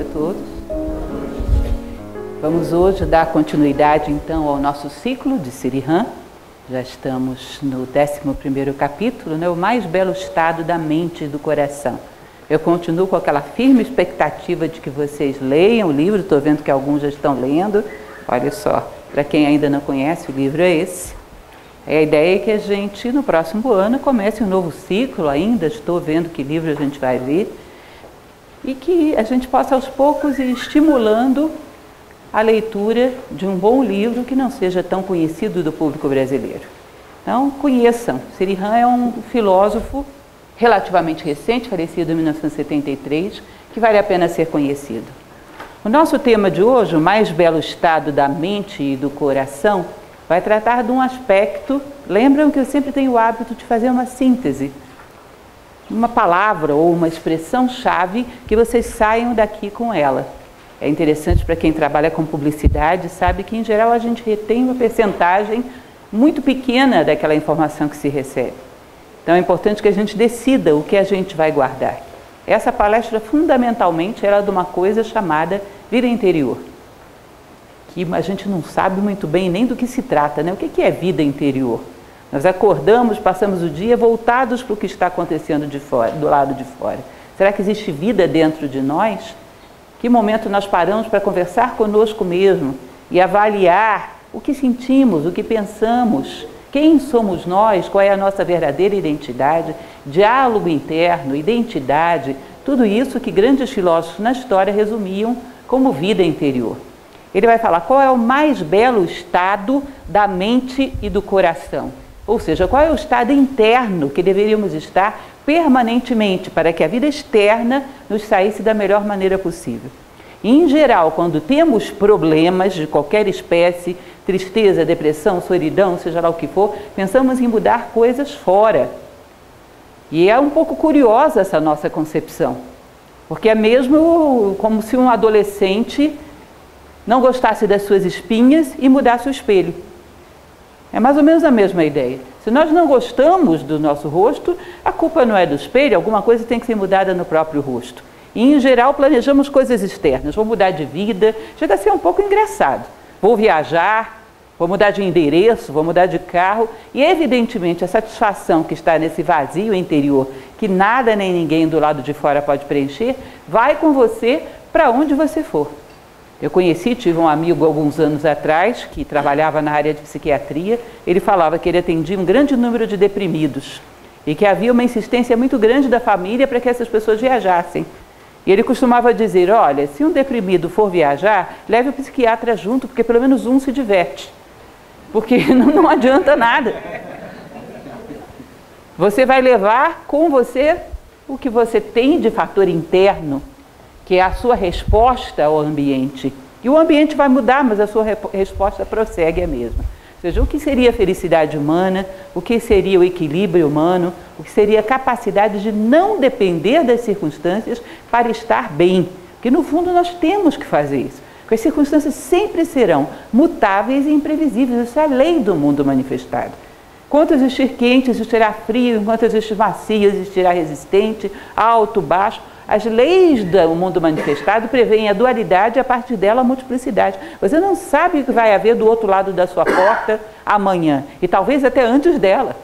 A todos. Vamos hoje dar continuidade então ao nosso ciclo de Sirihan. Já estamos no 11 capítulo, né? o mais belo estado da mente e do coração. Eu continuo com aquela firme expectativa de que vocês leiam o livro, estou vendo que alguns já estão lendo. Olha só, para quem ainda não conhece, o livro é esse. A ideia é que a gente, no próximo ano, comece um novo ciclo ainda, estou vendo que livro a gente vai ler e que a gente possa aos poucos ir estimulando a leitura de um bom livro que não seja tão conhecido do público brasileiro. Então, conheçam. Sirihan é um filósofo relativamente recente, falecido em 1973, que vale a pena ser conhecido. O nosso tema de hoje, o mais belo estado da mente e do coração, vai tratar de um aspecto. Lembram que eu sempre tenho o hábito de fazer uma síntese uma palavra ou uma expressão-chave que vocês saiam daqui com ela. É interessante para quem trabalha com publicidade, sabe que em geral a gente retém uma percentagem muito pequena daquela informação que se recebe. Então é importante que a gente decida o que a gente vai guardar. Essa palestra fundamentalmente era de uma coisa chamada vida interior, que a gente não sabe muito bem nem do que se trata, né? O que é vida interior? Nós acordamos, passamos o dia voltados para o que está acontecendo de fora, do lado de fora. Será que existe vida dentro de nós? Que momento nós paramos para conversar conosco mesmo e avaliar o que sentimos, o que pensamos, quem somos nós, qual é a nossa verdadeira identidade, diálogo interno, identidade, tudo isso que grandes filósofos na história resumiam como vida interior. Ele vai falar qual é o mais belo estado da mente e do coração. Ou seja, qual é o estado interno que deveríamos estar permanentemente para que a vida externa nos saísse da melhor maneira possível. Em geral, quando temos problemas de qualquer espécie, tristeza, depressão, solidão, seja lá o que for, pensamos em mudar coisas fora. E é um pouco curiosa essa nossa concepção, porque é mesmo como se um adolescente não gostasse das suas espinhas e mudasse o espelho. É mais ou menos a mesma ideia. Se nós não gostamos do nosso rosto, a culpa não é do espelho, alguma coisa tem que ser mudada no próprio rosto. E, em geral, planejamos coisas externas. Vou mudar de vida, chega a ser um pouco engraçado. Vou viajar, vou mudar de endereço, vou mudar de carro. E, evidentemente, a satisfação que está nesse vazio interior, que nada nem ninguém do lado de fora pode preencher, vai com você para onde você for. Eu conheci, tive um amigo alguns anos atrás que trabalhava na área de psiquiatria. Ele falava que ele atendia um grande número de deprimidos e que havia uma insistência muito grande da família para que essas pessoas viajassem. E ele costumava dizer: olha, se um deprimido for viajar, leve o psiquiatra junto, porque pelo menos um se diverte. Porque não, não adianta nada. Você vai levar com você o que você tem de fator interno que é a sua resposta ao ambiente. E o ambiente vai mudar, mas a sua resposta prossegue a mesma. Ou seja, o que seria a felicidade humana, o que seria o equilíbrio humano, o que seria a capacidade de não depender das circunstâncias para estar bem. Porque no fundo nós temos que fazer isso. Porque as circunstâncias sempre serão mutáveis e imprevisíveis. Isso é a lei do mundo manifestado. Enquanto existir quente, existirá frio, enquanto existir macio, existirá resistente, alto, baixo. As leis do mundo manifestado prevêem a dualidade e a partir dela a multiplicidade. Você não sabe o que vai haver do outro lado da sua porta amanhã e talvez até antes dela.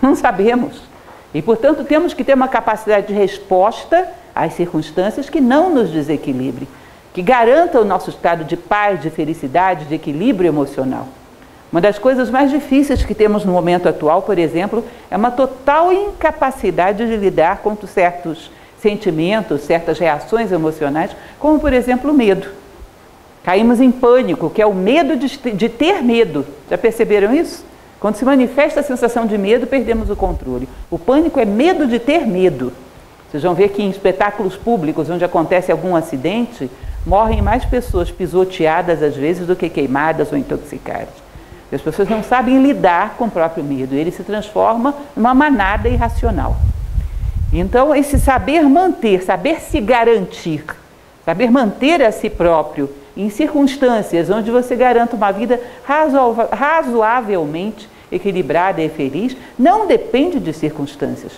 Não sabemos. E, portanto, temos que ter uma capacidade de resposta às circunstâncias que não nos desequilibre, que garanta o nosso estado de paz, de felicidade, de equilíbrio emocional. Uma das coisas mais difíceis que temos no momento atual, por exemplo, é uma total incapacidade de lidar com certos sentimentos, certas reações emocionais, como por exemplo o medo. Caímos em pânico, que é o medo de, de ter medo. Já perceberam isso? Quando se manifesta a sensação de medo, perdemos o controle. O pânico é medo de ter medo. Vocês vão ver que em espetáculos públicos, onde acontece algum acidente, morrem mais pessoas pisoteadas às vezes do que queimadas ou intoxicadas. as pessoas não sabem lidar com o próprio medo, ele se transforma numa manada irracional. Então, esse saber manter, saber se garantir, saber manter a si próprio em circunstâncias onde você garanta uma vida razoavelmente equilibrada e feliz, não depende de circunstâncias.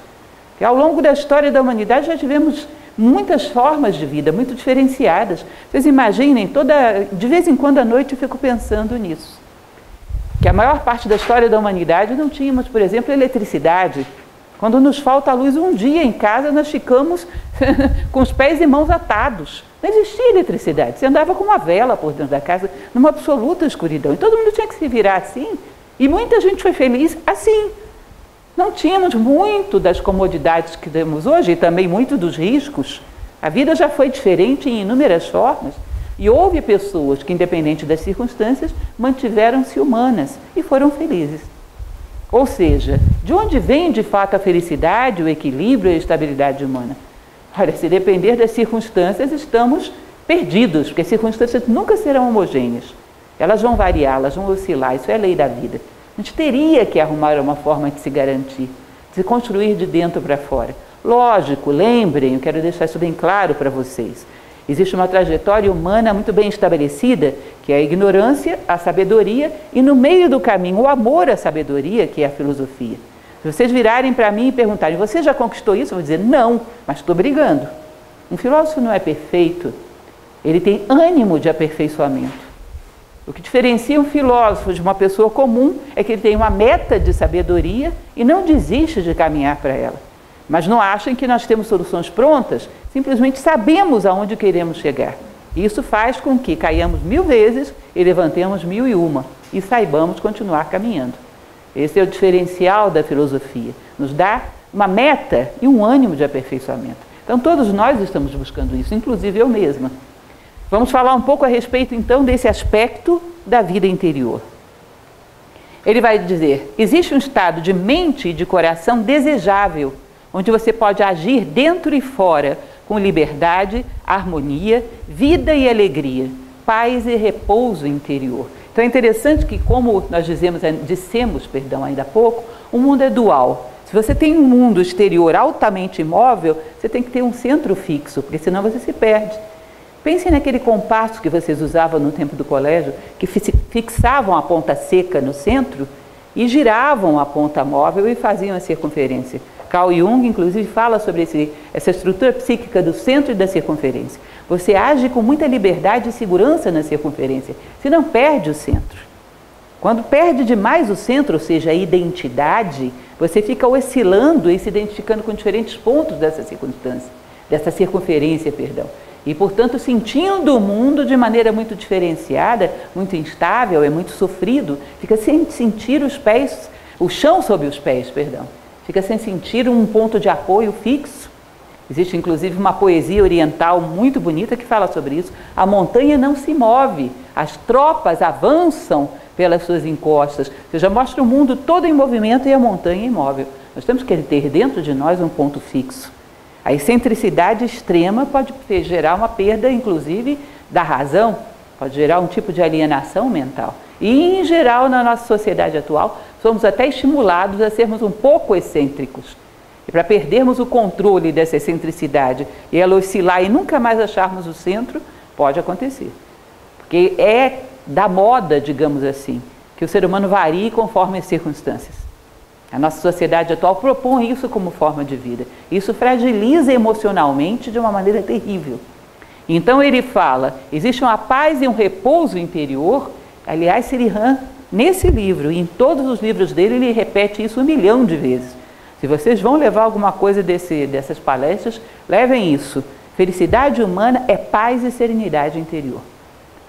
Porque ao longo da história da humanidade já tivemos muitas formas de vida muito diferenciadas. Vocês imaginem, toda, de vez em quando à noite eu fico pensando nisso. Que a maior parte da história da humanidade não tínhamos, por exemplo, eletricidade. Quando nos falta a luz um dia em casa, nós ficamos com os pés e mãos atados. Não existia eletricidade. Você andava com uma vela por dentro da casa, numa absoluta escuridão. E todo mundo tinha que se virar assim. E muita gente foi feliz assim. Não tínhamos muito das comodidades que temos hoje e também muito dos riscos. A vida já foi diferente em inúmeras formas. E houve pessoas que, independente das circunstâncias, mantiveram-se humanas e foram felizes. Ou seja, de onde vem de fato a felicidade, o equilíbrio e a estabilidade humana? Olha, se depender das circunstâncias, estamos perdidos, porque as circunstâncias nunca serão homogêneas. Elas vão variar, elas vão oscilar, isso é a lei da vida. A gente teria que arrumar uma forma de se garantir, de se construir de dentro para fora. Lógico, lembrem, eu quero deixar isso bem claro para vocês. Existe uma trajetória humana muito bem estabelecida, que é a ignorância, a sabedoria, e no meio do caminho o amor à sabedoria, que é a filosofia. Se vocês virarem para mim e perguntarem, você já conquistou isso? Eu vou dizer, não, mas estou brigando. Um filósofo não é perfeito, ele tem ânimo de aperfeiçoamento. O que diferencia um filósofo de uma pessoa comum é que ele tem uma meta de sabedoria e não desiste de caminhar para ela. Mas não achem que nós temos soluções prontas, simplesmente sabemos aonde queremos chegar. Isso faz com que caiamos mil vezes e levantemos mil e uma e saibamos continuar caminhando. Esse é o diferencial da filosofia, nos dá uma meta e um ânimo de aperfeiçoamento. Então todos nós estamos buscando isso, inclusive eu mesma. Vamos falar um pouco a respeito então desse aspecto da vida interior. Ele vai dizer: existe um estado de mente e de coração desejável, onde você pode agir dentro e fora com liberdade, harmonia, vida e alegria, paz e repouso interior. Então é interessante que, como nós dizemos, dissemos, perdão, ainda há pouco, o mundo é dual. Se você tem um mundo exterior altamente imóvel, você tem que ter um centro fixo, porque senão você se perde. Pense naquele compasso que vocês usavam no tempo do colégio, que fixavam a ponta seca no centro e giravam a ponta móvel e faziam a circunferência. Carl Jung, inclusive, fala sobre esse, essa estrutura psíquica do centro e da circunferência. Você age com muita liberdade e segurança na circunferência, se não perde o centro. Quando perde demais o centro, ou seja, a identidade, você fica oscilando e se identificando com diferentes pontos dessa circunstância, dessa circunferência, perdão e, portanto, sentindo o mundo de maneira muito diferenciada, muito instável, é muito sofrido, fica sem sentir os pés, o chão sob os pés, perdão. Fica sem sentir um ponto de apoio fixo. Existe inclusive uma poesia oriental muito bonita que fala sobre isso. A montanha não se move, as tropas avançam pelas suas encostas. Ou seja, mostra o mundo todo em movimento e a montanha imóvel. Nós temos que ter dentro de nós um ponto fixo. A excentricidade extrema pode gerar uma perda, inclusive, da razão, pode gerar um tipo de alienação mental. E, em geral, na nossa sociedade atual, somos até estimulados a sermos um pouco excêntricos. E para perdermos o controle dessa excentricidade e ela oscilar e nunca mais acharmos o centro, pode acontecer. Porque é da moda, digamos assim, que o ser humano varie conforme as circunstâncias. A nossa sociedade atual propõe isso como forma de vida. Isso fragiliza emocionalmente de uma maneira terrível. Então ele fala: existe uma paz e um repouso interior. Aliás, Sirihan, nesse livro e em todos os livros dele, ele repete isso um milhão de vezes. Se vocês vão levar alguma coisa desse, dessas palestras, levem isso. Felicidade humana é paz e serenidade interior.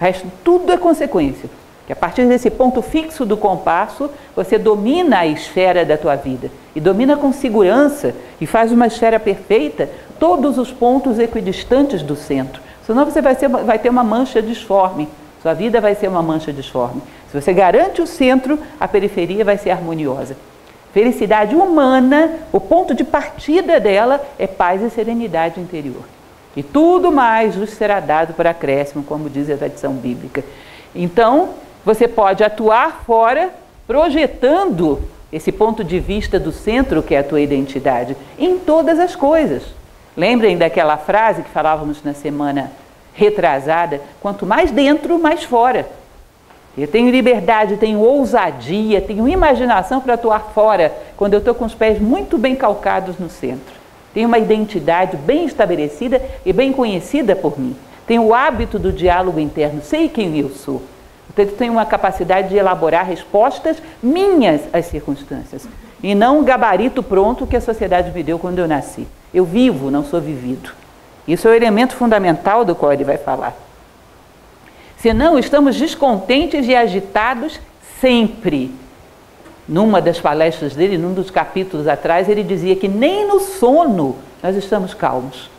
O resto, tudo é consequência. Que a partir desse ponto fixo do compasso, você domina a esfera da tua vida e domina com segurança e faz uma esfera perfeita todos os pontos equidistantes do centro. Senão você vai, ser, vai ter uma mancha disforme. Sua vida vai ser uma mancha disforme. Se você garante o centro, a periferia vai ser harmoniosa. Felicidade humana, o ponto de partida dela é paz e serenidade interior. E tudo mais vos será dado por acréscimo, como diz a tradição bíblica. Então, você pode atuar fora, projetando esse ponto de vista do centro que é a tua identidade, em todas as coisas. Lembrem daquela frase que falávamos na semana retrasada: quanto mais dentro, mais fora. Eu tenho liberdade, tenho ousadia, tenho imaginação para atuar fora, quando eu estou com os pés muito bem calcados no centro. tenho uma identidade bem estabelecida e bem conhecida por mim. Tenho o hábito do diálogo interno, sei quem eu sou. Portanto, tenho uma capacidade de elaborar respostas minhas às circunstâncias e não um gabarito pronto que a sociedade me deu quando eu nasci. Eu vivo, não sou vivido. Isso é o elemento fundamental do qual ele vai falar. Senão, estamos descontentes e agitados sempre. Numa das palestras dele, num dos capítulos atrás, ele dizia que nem no sono nós estamos calmos.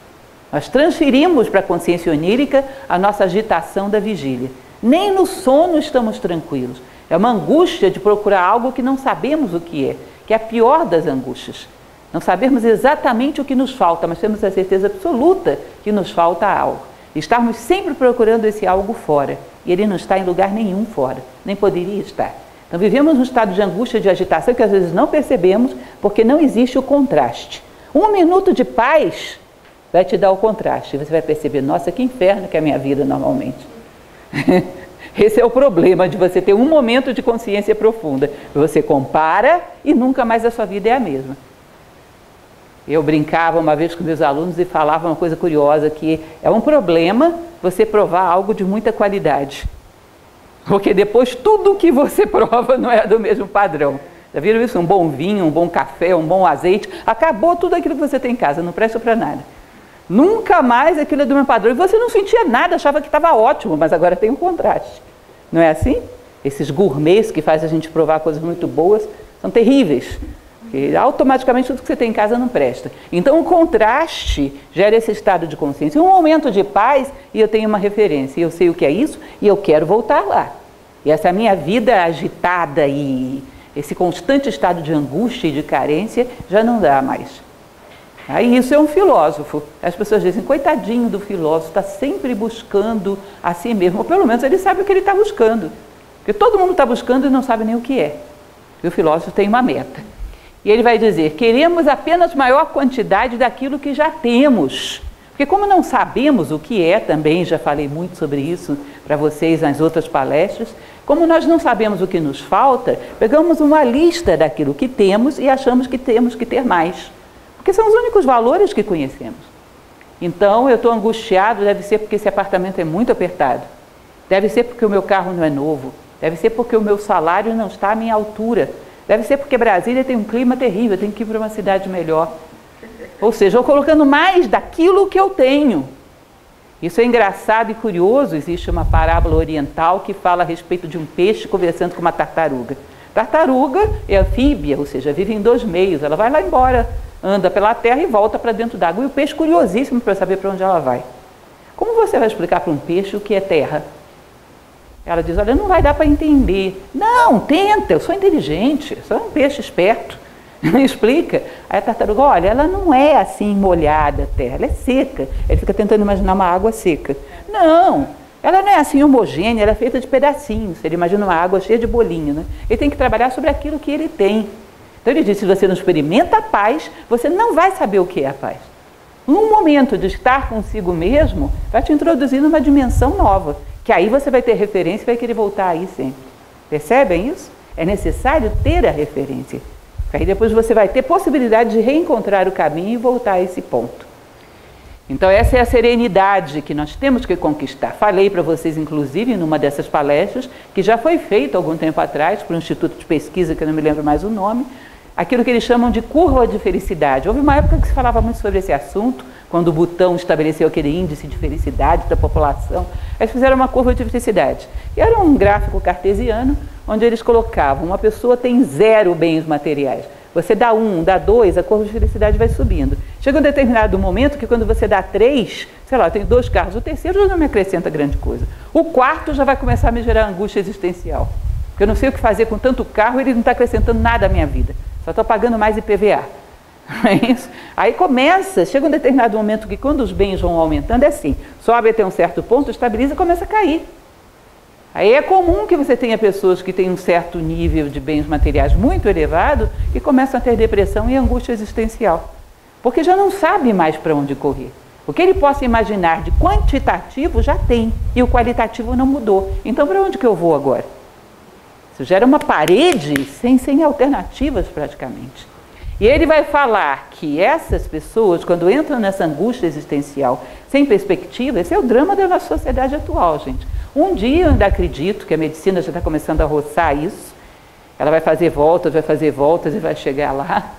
Nós transferimos para a consciência onírica a nossa agitação da vigília. Nem no sono estamos tranquilos. É uma angústia de procurar algo que não sabemos o que é, que é a pior das angústias. Não sabemos exatamente o que nos falta, mas temos a certeza absoluta que nos falta algo. Estarmos sempre procurando esse algo fora, e ele não está em lugar nenhum fora, nem poderia estar. Então vivemos um estado de angústia, de agitação que às vezes não percebemos, porque não existe o contraste. Um minuto de paz vai te dar o contraste. Você vai perceber, nossa, que inferno que é a minha vida normalmente. Esse é o problema de você ter um momento de consciência profunda. Você compara e nunca mais a sua vida é a mesma. Eu brincava uma vez com meus alunos e falava uma coisa curiosa, que é um problema você provar algo de muita qualidade. Porque depois tudo que você prova não é do mesmo padrão. Já viram isso? Um bom vinho, um bom café, um bom azeite, acabou tudo aquilo que você tem em casa, não presta para nada. Nunca mais aquilo é do meu padrão. E você não sentia nada, achava que estava ótimo, mas agora tem um contraste. Não é assim? Esses gourmets que fazem a gente provar coisas muito boas são terríveis. Automaticamente tudo que você tem em casa não presta. Então o contraste gera esse estado de consciência. Um momento de paz e eu tenho uma referência. Eu sei o que é isso e eu quero voltar lá. E essa minha vida agitada e esse constante estado de angústia e de carência já não dá mais. Aí isso é um filósofo. As pessoas dizem, coitadinho do filósofo, está sempre buscando a si mesmo. Ou pelo menos ele sabe o que ele está buscando. Porque todo mundo está buscando e não sabe nem o que é. E o filósofo tem uma meta. E ele vai dizer, queremos apenas maior quantidade daquilo que já temos. Porque como não sabemos o que é, também já falei muito sobre isso para vocês nas outras palestras, como nós não sabemos o que nos falta, pegamos uma lista daquilo que temos e achamos que temos que ter mais. Porque são os únicos valores que conhecemos. Então, eu estou angustiado, deve ser porque esse apartamento é muito apertado. Deve ser porque o meu carro não é novo. Deve ser porque o meu salário não está à minha altura. Deve ser porque Brasília tem um clima terrível, tenho que ir para uma cidade melhor. Ou seja, eu colocando mais daquilo que eu tenho. Isso é engraçado e curioso. Existe uma parábola oriental que fala a respeito de um peixe conversando com uma tartaruga. Tartaruga é anfíbia, ou seja, vive em dois meios. Ela vai lá embora anda pela terra e volta para dentro d'água. E o peixe curiosíssimo para saber para onde ela vai. Como você vai explicar para um peixe o que é terra? Ela diz: Olha, não vai dar para entender. Não, tenta, eu sou inteligente, sou um peixe esperto. Explica. Aí a tartaruga: Olha, ela não é assim molhada a terra, ela é seca. Ele fica tentando imaginar uma água seca. Não, ela não é assim homogênea, ela é feita de pedacinhos. Ele imagina uma água cheia de bolinho, né? Ele tem que trabalhar sobre aquilo que ele tem. Então ele diz: se você não experimenta a paz, você não vai saber o que é a paz. Um momento de estar consigo mesmo vai te introduzir numa dimensão nova, que aí você vai ter referência e vai querer voltar aí sempre. Percebem isso? É necessário ter a referência. Aí depois você vai ter possibilidade de reencontrar o caminho e voltar a esse ponto. Então, essa é a serenidade que nós temos que conquistar. Falei para vocês, inclusive, numa dessas palestras, que já foi feita algum tempo atrás por um instituto de pesquisa, que eu não me lembro mais o nome, aquilo que eles chamam de curva de felicidade. Houve uma época que se falava muito sobre esse assunto, quando o Butão estabeleceu aquele índice de felicidade da população. Eles fizeram uma curva de felicidade. E era um gráfico cartesiano, onde eles colocavam: uma pessoa tem zero bens materiais. Você dá um, dá dois, a curva de felicidade vai subindo. Chega um determinado momento que quando você dá três, sei lá, eu tenho dois carros, o terceiro já não me acrescenta grande coisa. O quarto já vai começar a me gerar angústia existencial. Porque eu não sei o que fazer com tanto carro, ele não está acrescentando nada à minha vida. Só estou pagando mais IPVA. É isso? Aí começa, chega um determinado momento que quando os bens vão aumentando, é assim, sobe até um certo ponto, estabiliza e começa a cair. Aí é comum que você tenha pessoas que têm um certo nível de bens materiais muito elevado e começam a ter depressão e angústia existencial. Porque já não sabe mais para onde correr. O que ele possa imaginar de quantitativo já tem e o qualitativo não mudou. Então, para onde que eu vou agora? Isso gera uma parede sem, sem alternativas praticamente. E ele vai falar que essas pessoas, quando entram nessa angústia existencial sem perspectiva, esse é o drama da nossa sociedade atual, gente. Um dia eu ainda acredito que a medicina já está começando a roçar isso, ela vai fazer voltas, vai fazer voltas e vai chegar lá.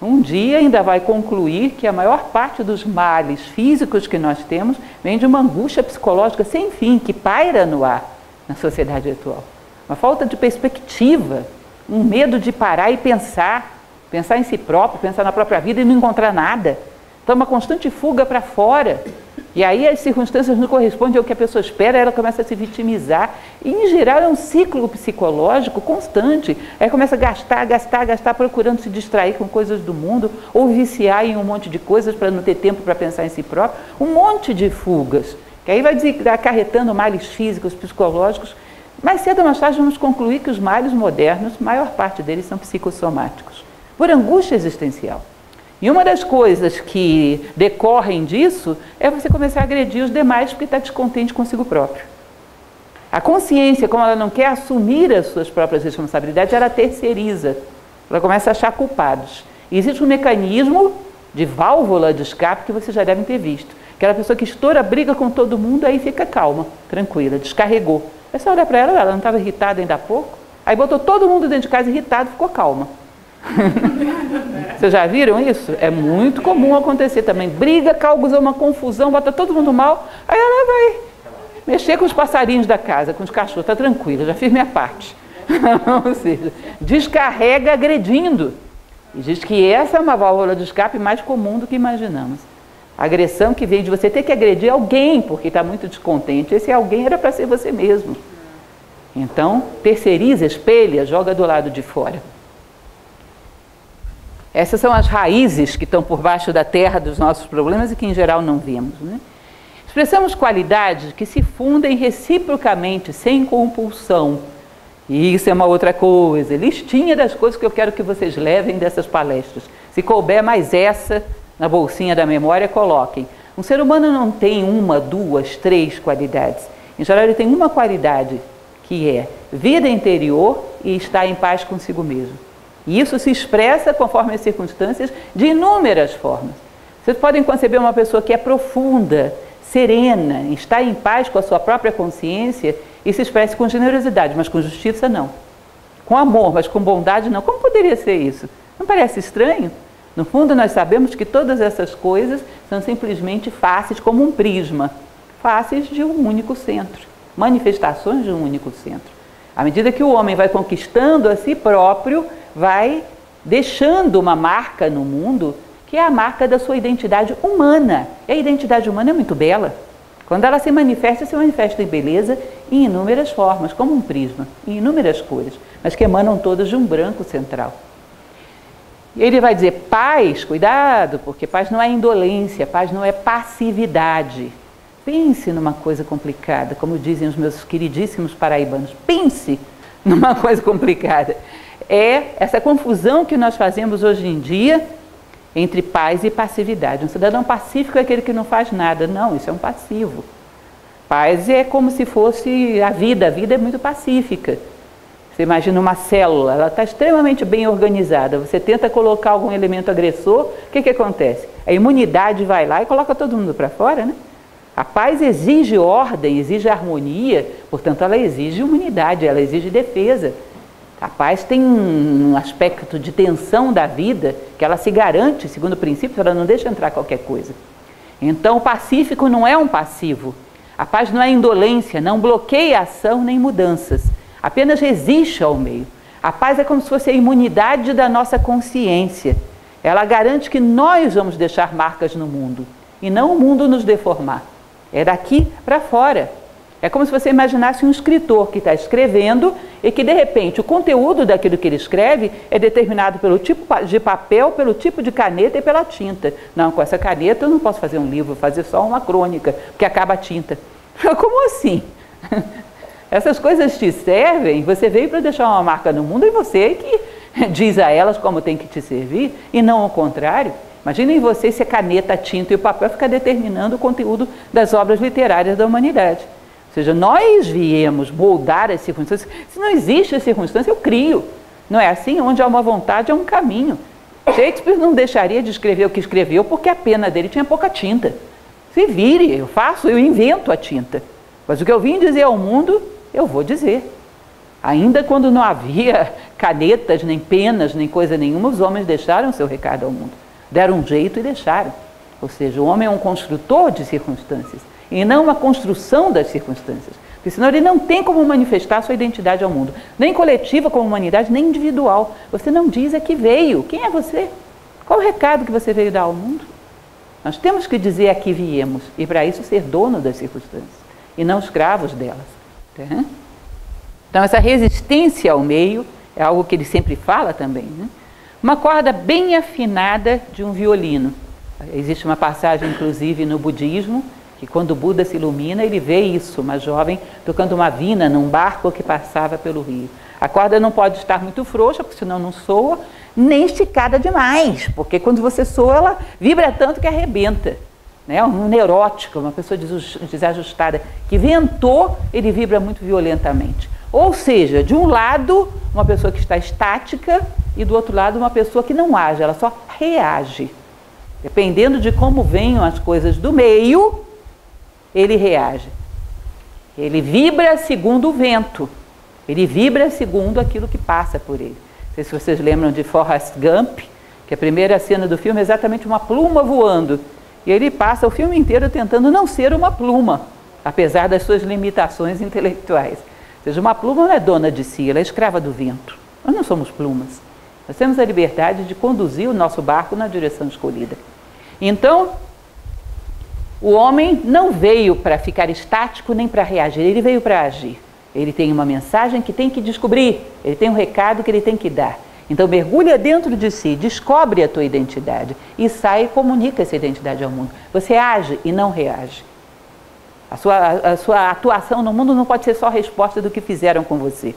Um dia ainda vai concluir que a maior parte dos males físicos que nós temos vem de uma angústia psicológica sem fim que paira no ar na sociedade atual. Uma falta de perspectiva, um medo de parar e pensar, pensar em si próprio, pensar na própria vida e não encontrar nada. Então, uma constante fuga para fora. E aí as circunstâncias não correspondem ao que a pessoa espera, ela começa a se vitimizar. E, em geral, é um ciclo psicológico constante. Aí começa a gastar, gastar, gastar, procurando se distrair com coisas do mundo, ou viciar em um monte de coisas para não ter tempo para pensar em si próprio. Um monte de fugas. Que aí vai acarretando males físicos, psicológicos. Mais cedo ou mais tarde vamos concluir que os males modernos, maior parte deles são psicossomáticos, por angústia existencial. E uma das coisas que decorrem disso é você começar a agredir os demais porque está descontente consigo próprio. A consciência, como ela não quer assumir as suas próprias responsabilidades, ela terceiriza. Ela começa a achar culpados. E existe um mecanismo de válvula de escape que vocês já devem ter visto. Aquela pessoa que estoura, briga com todo mundo, aí fica calma, tranquila, descarregou. É só olhar para ela, ela não estava irritada ainda há pouco? Aí botou todo mundo dentro de casa irritado, ficou calma. Vocês já viram isso? É muito comum acontecer também. Briga, causa uma confusão, bota todo mundo mal, aí ela vai mexer com os passarinhos da casa, com os cachorros, está tranquila, já fiz minha parte. Ou seja, descarrega agredindo. E diz que essa é uma válvula de escape mais comum do que imaginamos. A agressão que vem de você ter que agredir alguém porque está muito descontente. Esse alguém era para ser você mesmo. Então, terceiriza, espelha, joga do lado de fora. Essas são as raízes que estão por baixo da terra dos nossos problemas e que em geral não vemos. Né? Expressamos qualidades que se fundem reciprocamente, sem compulsão. E isso é uma outra coisa. Listinha das coisas que eu quero que vocês levem dessas palestras. Se couber mais essa na bolsinha da memória, coloquem. Um ser humano não tem uma, duas, três qualidades. Em geral, ele tem uma qualidade, que é vida interior e estar em paz consigo mesmo. E isso se expressa, conforme as circunstâncias, de inúmeras formas. Vocês podem conceber uma pessoa que é profunda, serena, está em paz com a sua própria consciência e se expressa com generosidade, mas com justiça não. Com amor, mas com bondade não. Como poderia ser isso? Não parece estranho? No fundo, nós sabemos que todas essas coisas são simplesmente faces como um prisma faces de um único centro, manifestações de um único centro. À medida que o homem vai conquistando a si próprio, vai deixando uma marca no mundo que é a marca da sua identidade humana. E a identidade humana é muito bela. Quando ela se manifesta, se manifesta em beleza em inúmeras formas, como um prisma, em inúmeras cores, mas que emanam todas de um branco central. Ele vai dizer: paz, cuidado, porque paz não é indolência, paz não é passividade. Pense numa coisa complicada, como dizem os meus queridíssimos paraibanos. Pense numa coisa complicada é essa confusão que nós fazemos hoje em dia entre paz e passividade. Um cidadão pacífico é aquele que não faz nada. Não, isso é um passivo. Paz é como se fosse a vida. A vida é muito pacífica. Você imagina uma célula, ela está extremamente bem organizada. Você tenta colocar algum elemento agressor, o que, que acontece? A imunidade vai lá e coloca todo mundo para fora, né? A paz exige ordem, exige harmonia, portanto, ela exige imunidade, ela exige defesa. A paz tem um aspecto de tensão da vida que ela se garante, segundo o princípio, ela não deixa entrar qualquer coisa. Então, o pacífico não é um passivo. A paz não é indolência, não bloqueia ação nem mudanças, apenas resiste ao meio. A paz é como se fosse a imunidade da nossa consciência. Ela garante que nós vamos deixar marcas no mundo e não o mundo nos deformar. É daqui para fora. É como se você imaginasse um escritor que está escrevendo e que, de repente, o conteúdo daquilo que ele escreve é determinado pelo tipo de papel, pelo tipo de caneta e pela tinta. Não, com essa caneta eu não posso fazer um livro, fazer só uma crônica, porque acaba a tinta. Como assim? Essas coisas te servem, você veio para deixar uma marca no mundo e você é que diz a elas como tem que te servir e não o contrário. Imaginem vocês se a caneta, a tinta e o papel ficam determinando o conteúdo das obras literárias da humanidade. Seja, nós viemos moldar as circunstâncias. Se não existe a circunstância, eu crio. Não é assim? Onde há uma vontade, há um caminho. Shakespeare não deixaria de escrever o que escreveu porque a pena dele tinha pouca tinta. Se vire, eu faço, eu invento a tinta. Mas o que eu vim dizer ao mundo, eu vou dizer. Ainda quando não havia canetas, nem penas, nem coisa nenhuma, os homens deixaram seu recado ao mundo. Deram um jeito e deixaram. Ou seja, o homem é um construtor de circunstâncias e não uma construção das circunstâncias. Porque senão ele não tem como manifestar sua identidade ao mundo, nem coletiva como humanidade, nem individual. Você não diz a que veio. Quem é você? Qual o recado que você veio dar ao mundo? Nós temos que dizer a que viemos e para isso ser dono das circunstâncias e não escravos delas. Tá? Então essa resistência ao meio é algo que ele sempre fala também. Né? Uma corda bem afinada de um violino. Existe uma passagem, inclusive, no budismo, que quando o Buda se ilumina, ele vê isso, uma jovem tocando uma vina num barco que passava pelo rio. A corda não pode estar muito frouxa, porque senão não soa, nem esticada demais, porque quando você soa, ela vibra tanto que arrebenta. Né? Um neurótico, uma pessoa desajustada, que ventou, ele vibra muito violentamente. Ou seja, de um lado, uma pessoa que está estática, e do outro lado, uma pessoa que não age, ela só reage. Dependendo de como venham as coisas do meio, ele reage. Ele vibra segundo o vento. Ele vibra segundo aquilo que passa por ele. Não sei se vocês lembram de Forrest Gump, que a primeira cena do filme é exatamente uma pluma voando. E ele passa o filme inteiro tentando não ser uma pluma, apesar das suas limitações intelectuais. Ou seja, uma pluma não é dona de si, ela é escrava do vento. Nós não somos plumas. Nós temos a liberdade de conduzir o nosso barco na direção escolhida. Então, o homem não veio para ficar estático nem para reagir, ele veio para agir. Ele tem uma mensagem que tem que descobrir, ele tem um recado que ele tem que dar. Então mergulha dentro de si, descobre a tua identidade e sai e comunica essa identidade ao mundo. Você age e não reage. A sua, a sua atuação no mundo não pode ser só resposta do que fizeram com você.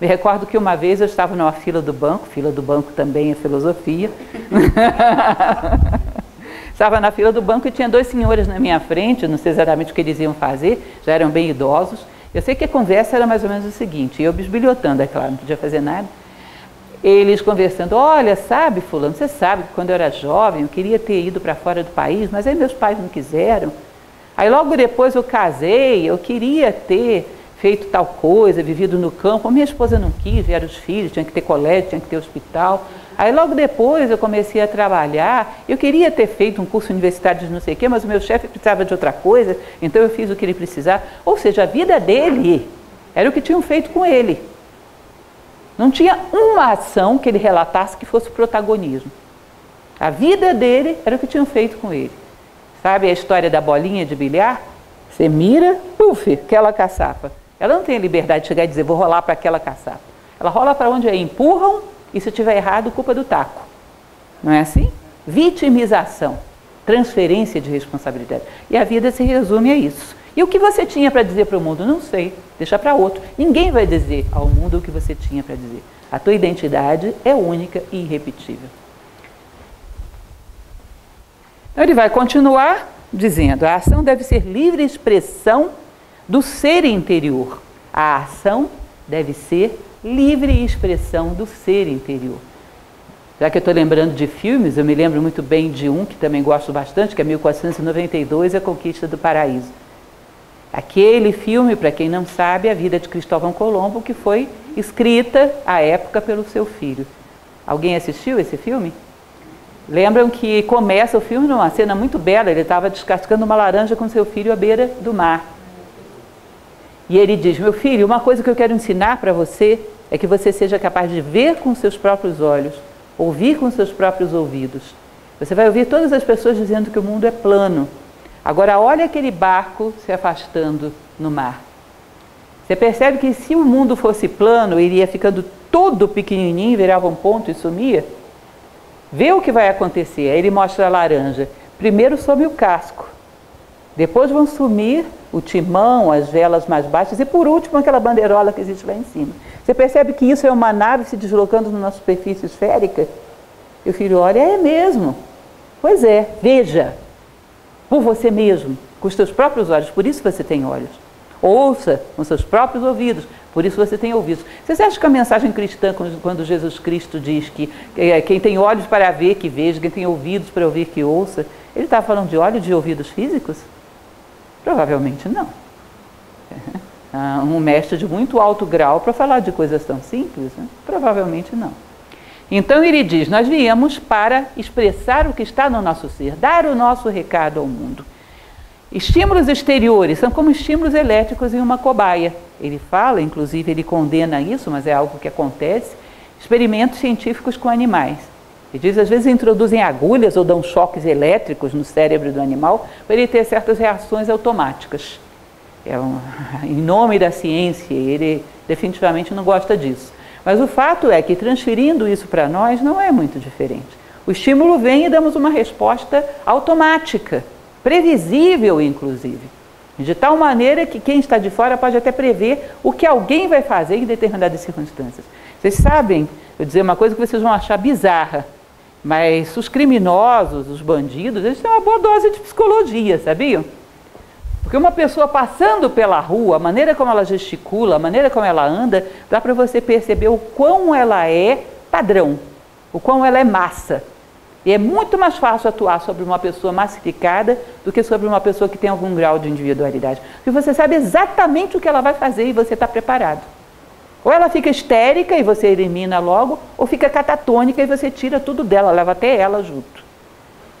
Me recordo que uma vez eu estava numa fila do banco, fila do banco também é filosofia. estava na fila do banco e tinha dois senhores na minha frente, não sei exatamente o que eles iam fazer, já eram bem idosos. Eu sei que a conversa era mais ou menos o seguinte, eu bisbilhotando, é claro, não podia fazer nada. Eles conversando, olha, sabe, fulano, você sabe que quando eu era jovem eu queria ter ido para fora do país, mas aí meus pais não quiseram. Aí logo depois eu casei, eu queria ter feito tal coisa, vivido no campo. Minha esposa não quis, vieram os filhos, tinha que ter colégio, tinha que ter hospital. Aí logo depois eu comecei a trabalhar. Eu queria ter feito um curso universitário de não sei o quê, mas o meu chefe precisava de outra coisa, então eu fiz o que ele precisava. Ou seja, a vida dele era o que tinham feito com ele. Não tinha uma ação que ele relatasse que fosse protagonismo. A vida dele era o que tinham feito com ele. Sabe a história da bolinha de bilhar? Você mira, puf, aquela caçapa. Ela não tem a liberdade de chegar e dizer, vou rolar para aquela caçapa. Ela rola para onde é, empurram e se tiver errado, culpa do taco. Não é assim? Vitimização, transferência de responsabilidade. E a vida se resume a isso. E o que você tinha para dizer para o mundo? Não sei, deixa para outro. Ninguém vai dizer ao mundo o que você tinha para dizer. A tua identidade é única e irrepetível. Então ele vai continuar dizendo: a ação deve ser livre expressão do ser interior. A ação deve ser livre expressão do ser interior. Já que eu estou lembrando de filmes, eu me lembro muito bem de um que também gosto bastante, que é 1492, A Conquista do Paraíso. Aquele filme, para quem não sabe, é a vida de Cristóvão Colombo, que foi escrita à época pelo seu filho. Alguém assistiu esse filme? Lembram que começa o filme numa cena muito bela, ele estava descascando uma laranja com seu filho à beira do mar. E ele diz: Meu filho, uma coisa que eu quero ensinar para você é que você seja capaz de ver com seus próprios olhos, ouvir com seus próprios ouvidos. Você vai ouvir todas as pessoas dizendo que o mundo é plano. Agora, olha aquele barco se afastando no mar. Você percebe que se o mundo fosse plano, iria ficando todo pequenininho, virava um ponto e sumia? Vê o que vai acontecer. Aí ele mostra a laranja. Primeiro some o casco. Depois vão sumir o timão, as velas mais baixas e por último aquela bandeirola que existe lá em cima. Você percebe que isso é uma nave se deslocando numa superfície esférica? E o filho olha, é mesmo. Pois é, veja, por você mesmo, com os seus próprios olhos, por isso você tem olhos. Ouça com seus próprios ouvidos, Por isso você tem ouvido. Vocês acham que a mensagem cristã, quando Jesus Cristo diz que é, quem tem olhos para ver, que veja, quem tem ouvidos para ouvir, que ouça, ele está falando de olhos de ouvidos físicos? Provavelmente não. Ah, um mestre de muito alto grau para falar de coisas tão simples? Né? Provavelmente não. Então ele diz: Nós viemos para expressar o que está no nosso ser, dar o nosso recado ao mundo. Estímulos exteriores são como estímulos elétricos em uma cobaia. Ele fala, inclusive, ele condena isso, mas é algo que acontece. Experimentos científicos com animais. Ele diz, às vezes, introduzem agulhas ou dão choques elétricos no cérebro do animal para ele ter certas reações automáticas. É um, em nome da ciência, ele definitivamente não gosta disso. Mas o fato é que transferindo isso para nós não é muito diferente. O estímulo vem e damos uma resposta automática previsível, inclusive. De tal maneira que quem está de fora pode até prever o que alguém vai fazer em determinadas circunstâncias. Vocês sabem, eu dizer uma coisa que vocês vão achar bizarra, mas os criminosos, os bandidos, eles têm uma boa dose de psicologia, sabiam? Porque uma pessoa passando pela rua, a maneira como ela gesticula, a maneira como ela anda, dá para você perceber o quão ela é padrão, o quão ela é massa. E é muito mais fácil atuar sobre uma pessoa massificada do que sobre uma pessoa que tem algum grau de individualidade. Porque você sabe exatamente o que ela vai fazer e você está preparado. Ou ela fica histérica e você elimina logo, ou fica catatônica e você tira tudo dela, leva até ela junto.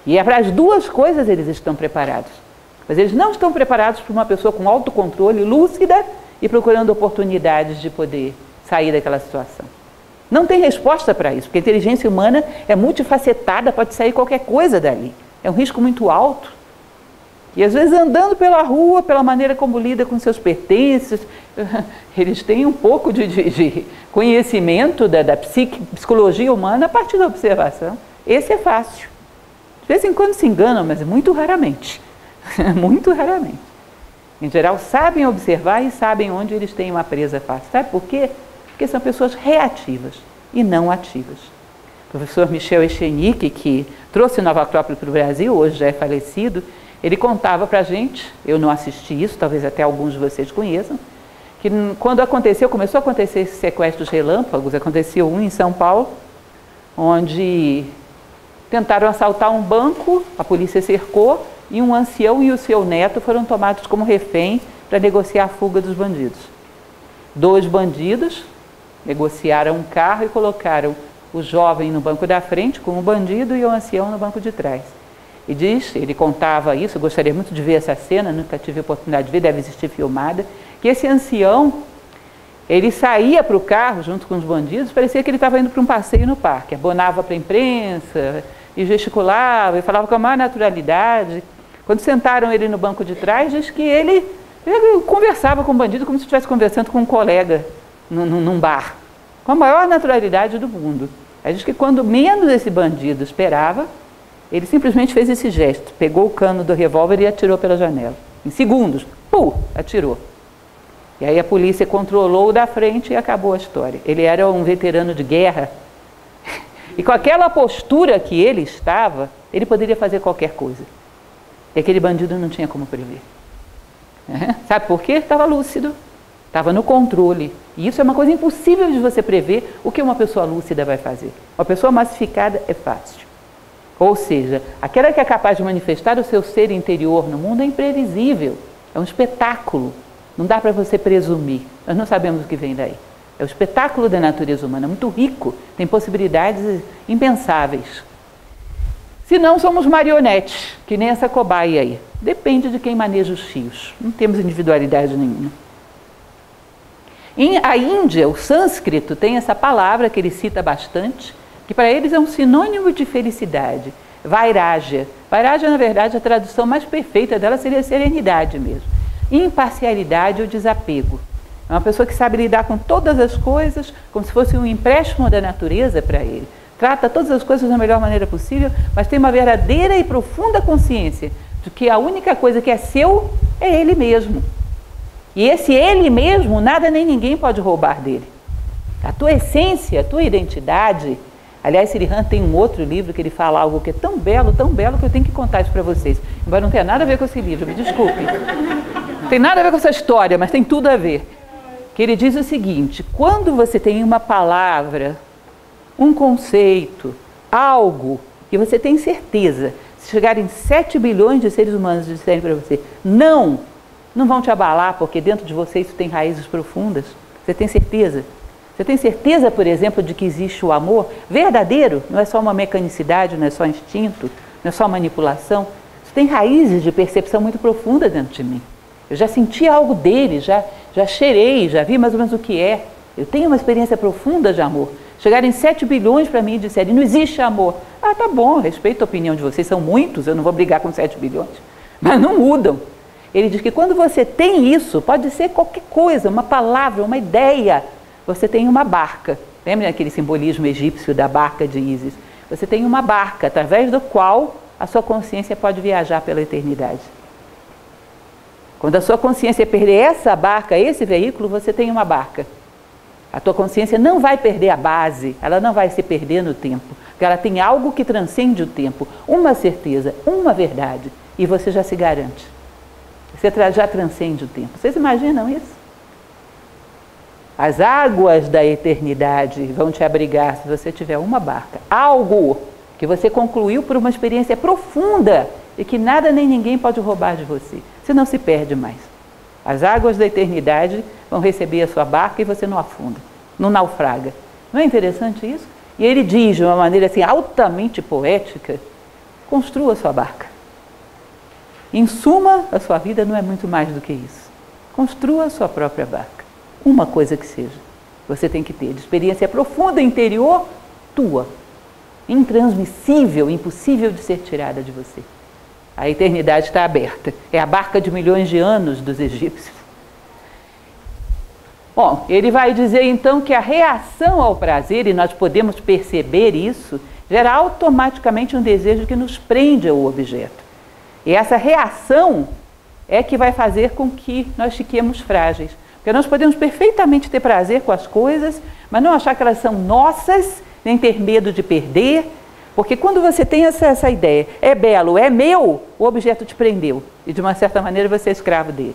E é para as duas coisas eles estão preparados. Mas eles não estão preparados para uma pessoa com autocontrole, lúcida e procurando oportunidades de poder sair daquela situação. Não tem resposta para isso, porque a inteligência humana é multifacetada, pode sair qualquer coisa dali. É um risco muito alto. E às vezes andando pela rua, pela maneira como lida com seus pertences, eles têm um pouco de, de, de conhecimento da, da psique, psicologia humana a partir da observação. Esse é fácil. De vez em quando se enganam, mas muito raramente. muito raramente. Em geral, sabem observar e sabem onde eles têm uma presa fácil. Sabe por quê? porque são pessoas reativas e não ativas. O professor Michel Echenique, que trouxe Nova Acrópole para o Brasil, hoje já é falecido, ele contava para a gente, eu não assisti isso, talvez até alguns de vocês conheçam, que quando aconteceu, começou a acontecer esses sequestros relâmpagos, aconteceu um em São Paulo, onde tentaram assaltar um banco, a polícia cercou e um ancião e o seu neto foram tomados como refém para negociar a fuga dos bandidos. Dois bandidos, negociaram um carro e colocaram o jovem no banco da frente com o bandido e o ancião no banco de trás. E diz, ele contava isso, eu gostaria muito de ver essa cena, nunca tive a oportunidade de ver, deve existir filmada, que esse ancião, ele saía para o carro junto com os bandidos, parecia que ele estava indo para um passeio no parque, abonava para a imprensa, e gesticulava, e falava com a maior naturalidade. Quando sentaram ele no banco de trás, diz que ele, ele conversava com o bandido como se estivesse conversando com um colega num, num bar, com a maior naturalidade do mundo. Aí diz que quando menos esse bandido esperava, ele simplesmente fez esse gesto, pegou o cano do revólver e atirou pela janela. Em segundos, pum, atirou. E aí a polícia controlou o da frente e acabou a história. Ele era um veterano de guerra. E com aquela postura que ele estava, ele poderia fazer qualquer coisa. E aquele bandido não tinha como prever. Sabe por quê? Estava lúcido. Estava no controle. E isso é uma coisa impossível de você prever o que uma pessoa lúcida vai fazer. Uma pessoa massificada é fácil. Ou seja, aquela que é capaz de manifestar o seu ser interior no mundo é imprevisível. É um espetáculo. Não dá para você presumir. Nós não sabemos o que vem daí. É o espetáculo da natureza humana, muito rico, tem possibilidades impensáveis. Se não, somos marionetes, que nem essa cobaia aí. Depende de quem maneja os fios. Não temos individualidade nenhuma. Em a Índia, o sânscrito tem essa palavra que ele cita bastante, que para eles é um sinônimo de felicidade, vairaja. Vairaja, na verdade, a tradução mais perfeita dela seria serenidade mesmo. Imparcialidade ou desapego. É uma pessoa que sabe lidar com todas as coisas como se fosse um empréstimo da natureza para ele. Trata todas as coisas da melhor maneira possível, mas tem uma verdadeira e profunda consciência de que a única coisa que é seu é ele mesmo. E esse ele mesmo, nada nem ninguém pode roubar dele. A tua essência, a tua identidade. Aliás, Sirihan tem um outro livro que ele fala algo que é tão belo, tão belo, que eu tenho que contar isso para vocês. Embora não tenha nada a ver com esse livro, me desculpe. Tem nada a ver com essa história, mas tem tudo a ver. que ele diz o seguinte: quando você tem uma palavra, um conceito, algo que você tem certeza, se chegarem 7 bilhões de seres humanos disserem para você não, não vão te abalar, porque dentro de você isso tem raízes profundas. Você tem certeza? Você tem certeza, por exemplo, de que existe o amor verdadeiro? Não é só uma mecanicidade, não é só instinto, não é só manipulação. Isso tem raízes de percepção muito profunda dentro de mim. Eu já senti algo dele, já, já cheirei, já vi mais ou menos o que é. Eu tenho uma experiência profunda de amor. Chegarem 7 bilhões para mim e disserem, não existe amor. Ah, tá bom, respeito a opinião de vocês, são muitos, eu não vou brigar com 7 bilhões. Mas não mudam. Ele diz que quando você tem isso, pode ser qualquer coisa, uma palavra, uma ideia, você tem uma barca. Lembra aquele simbolismo egípcio da barca de Ísis? Você tem uma barca através do qual a sua consciência pode viajar pela eternidade. Quando a sua consciência perder essa barca, esse veículo, você tem uma barca. A tua consciência não vai perder a base, ela não vai se perder no tempo, porque ela tem algo que transcende o tempo, uma certeza, uma verdade, e você já se garante. Você já transcende o tempo. Vocês imaginam isso? As águas da eternidade vão te abrigar se você tiver uma barca. Algo que você concluiu por uma experiência profunda e que nada nem ninguém pode roubar de você. Você não se perde mais. As águas da eternidade vão receber a sua barca e você não afunda, não naufraga. Não é interessante isso? E ele diz de uma maneira assim altamente poética: construa sua barca. Em suma, a sua vida não é muito mais do que isso. Construa a sua própria barca uma coisa que seja. Você tem que ter de experiência profunda interior tua, intransmissível, impossível de ser tirada de você. A eternidade está aberta. É a barca de milhões de anos dos egípcios. Bom, ele vai dizer então que a reação ao prazer, e nós podemos perceber isso, gera automaticamente um desejo que nos prende ao objeto. E essa reação é que vai fazer com que nós fiquemos frágeis. Porque nós podemos perfeitamente ter prazer com as coisas, mas não achar que elas são nossas, nem ter medo de perder. Porque quando você tem essa, essa ideia, é belo, é meu, o objeto te prendeu. E de uma certa maneira você é escravo dele.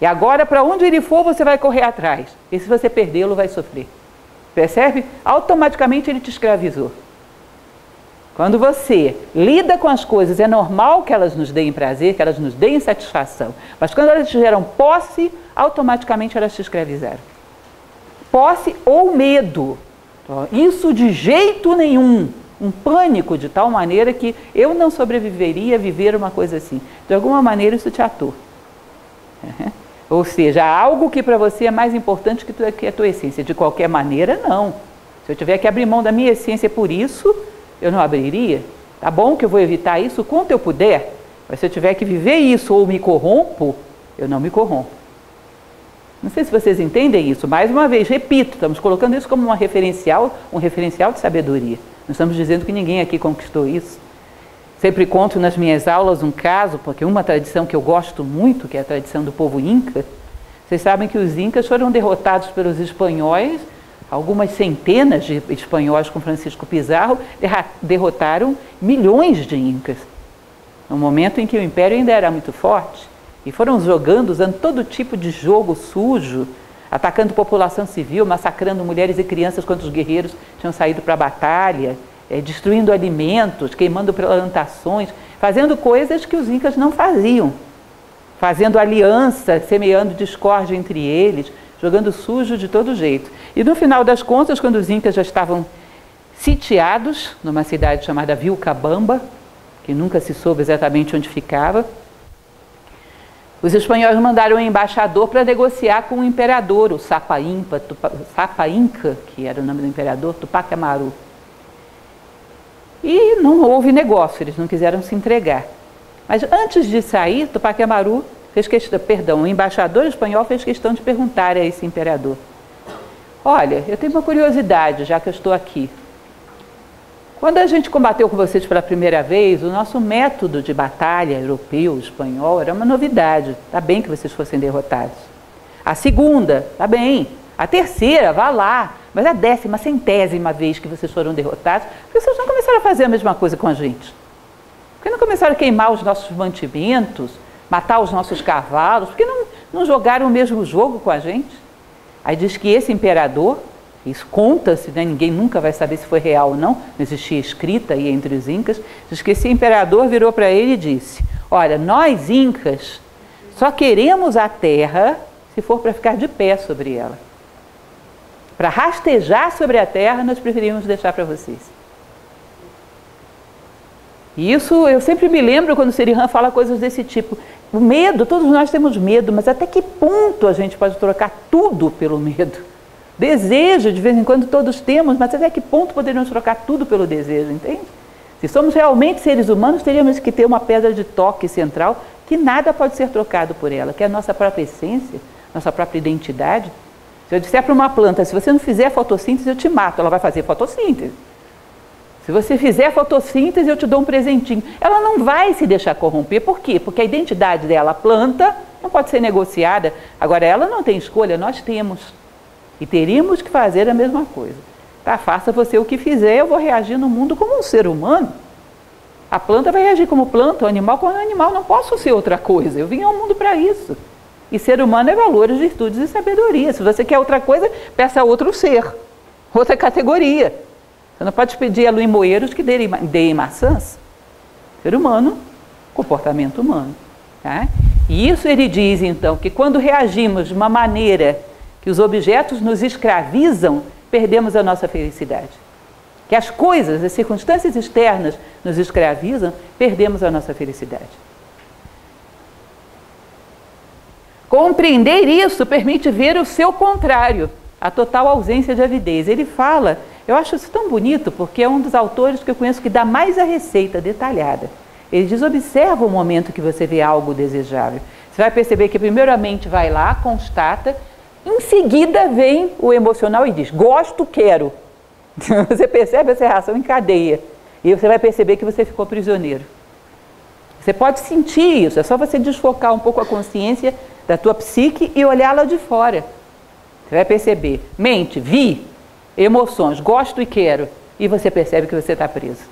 E agora, para onde ele for, você vai correr atrás. E se você perdê-lo, vai sofrer. Percebe? Automaticamente ele te escravizou. Quando você lida com as coisas, é normal que elas nos deem prazer, que elas nos deem satisfação. Mas quando elas te geram posse, automaticamente elas te escravizaram. Posse ou medo. Isso de jeito nenhum. Um pânico de tal maneira que eu não sobreviveria a viver uma coisa assim. De alguma maneira isso te ator. Ou seja, algo que para você é mais importante que a tua essência. De qualquer maneira, não. Se eu tiver que abrir mão da minha essência por isso, eu não abriria? Tá bom que eu vou evitar isso quanto eu puder, mas se eu tiver que viver isso ou me corrompo, eu não me corrompo. Não sei se vocês entendem isso. Mais uma vez, repito, estamos colocando isso como uma referencial, um referencial de sabedoria. Não estamos dizendo que ninguém aqui conquistou isso. Sempre conto nas minhas aulas um caso, porque uma tradição que eu gosto muito, que é a tradição do povo inca. Vocês sabem que os incas foram derrotados pelos espanhóis Algumas centenas de espanhóis com Francisco Pizarro derrotaram milhões de incas, no momento em que o império ainda era muito forte. E foram jogando, usando todo tipo de jogo sujo, atacando população civil, massacrando mulheres e crianças quando os guerreiros tinham saído para a batalha, é, destruindo alimentos, queimando plantações, fazendo coisas que os incas não faziam, fazendo aliança, semeando discórdia entre eles, jogando sujo de todo jeito. E no final das contas, quando os incas já estavam sitiados numa cidade chamada Vilcabamba, que nunca se soube exatamente onde ficava, os espanhóis mandaram um embaixador para negociar com o imperador, o Sapa, Impa, Tupa, Sapa Inca, que era o nome do imperador, Tupac Amaru. E não houve negócio, eles não quiseram se entregar. Mas antes de sair, Tupac Amaru fez questão, perdão, o embaixador espanhol fez questão de perguntar a esse imperador: Olha, eu tenho uma curiosidade, já que eu estou aqui. Quando a gente combateu com vocês pela primeira vez, o nosso método de batalha europeu, espanhol, era uma novidade. Está bem que vocês fossem derrotados. A segunda, está bem. A terceira, vá lá. Mas a décima, centésima vez que vocês foram derrotados, por que vocês não começaram a fazer a mesma coisa com a gente? Por que não começaram a queimar os nossos mantimentos, matar os nossos cavalos? Por que não, não jogaram o mesmo jogo com a gente? Aí diz que esse imperador, isso conta-se, né? ninguém nunca vai saber se foi real ou não, não existia escrita aí entre os incas, diz que esse imperador virou para ele e disse: Olha, nós incas só queremos a terra se for para ficar de pé sobre ela. Para rastejar sobre a terra, nós preferimos deixar para vocês. E isso eu sempre me lembro quando o Sirihan fala coisas desse tipo. O medo, todos nós temos medo, mas até que ponto a gente pode trocar tudo pelo medo? Desejo, de vez em quando todos temos, mas até que ponto poderíamos trocar tudo pelo desejo, entende? Se somos realmente seres humanos, teríamos que ter uma pedra de toque central que nada pode ser trocado por ela, que é a nossa própria essência, nossa própria identidade. Se eu disser para uma planta, se você não fizer fotossíntese, eu te mato, ela vai fazer fotossíntese. Se você fizer fotossíntese, eu te dou um presentinho. Ela não vai se deixar corromper. Por quê? Porque a identidade dela, a planta, não pode ser negociada. Agora, ela não tem escolha, nós temos. E teríamos que fazer a mesma coisa. Tá? Faça você o que fizer, eu vou reagir no mundo como um ser humano. A planta vai reagir como planta, o animal como animal. Não posso ser outra coisa. Eu vim ao mundo para isso. E ser humano é valores, virtudes e sabedoria. Se você quer outra coisa, peça outro ser, outra categoria. Você não pode pedir a limoeiros que deem maçãs. Ser humano, comportamento humano. Tá? E isso ele diz, então, que quando reagimos de uma maneira que os objetos nos escravizam, perdemos a nossa felicidade. Que as coisas, as circunstâncias externas nos escravizam, perdemos a nossa felicidade. Compreender isso permite ver o seu contrário, a total ausência de avidez. Ele fala eu acho isso tão bonito porque é um dos autores que eu conheço que dá mais a receita detalhada. Ele diz: observa o momento que você vê algo desejável. Você vai perceber que, primeiramente, vai lá, constata, em seguida vem o emocional e diz: gosto, quero. Você percebe essa reação em cadeia. E você vai perceber que você ficou prisioneiro. Você pode sentir isso, é só você desfocar um pouco a consciência da tua psique e olhá-la de fora. Você vai perceber: mente, vi, emoções, gosto e quero, e você percebe que você está preso.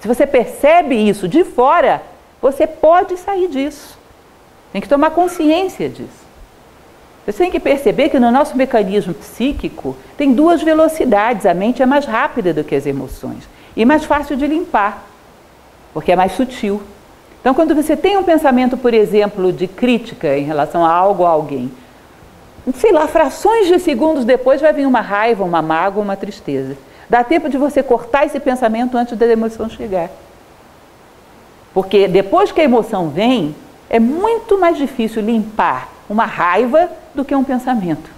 Se você percebe isso de fora, você pode sair disso. Tem que tomar consciência disso. Você tem que perceber que no nosso mecanismo psíquico tem duas velocidades. A mente é mais rápida do que as emoções e mais fácil de limpar, porque é mais sutil. Então, quando você tem um pensamento, por exemplo, de crítica em relação a algo ou alguém, sei lá, frações de segundos depois vai vir uma raiva, uma mágoa, uma tristeza. Dá tempo de você cortar esse pensamento antes da emoção chegar. Porque depois que a emoção vem, é muito mais difícil limpar uma raiva do que um pensamento.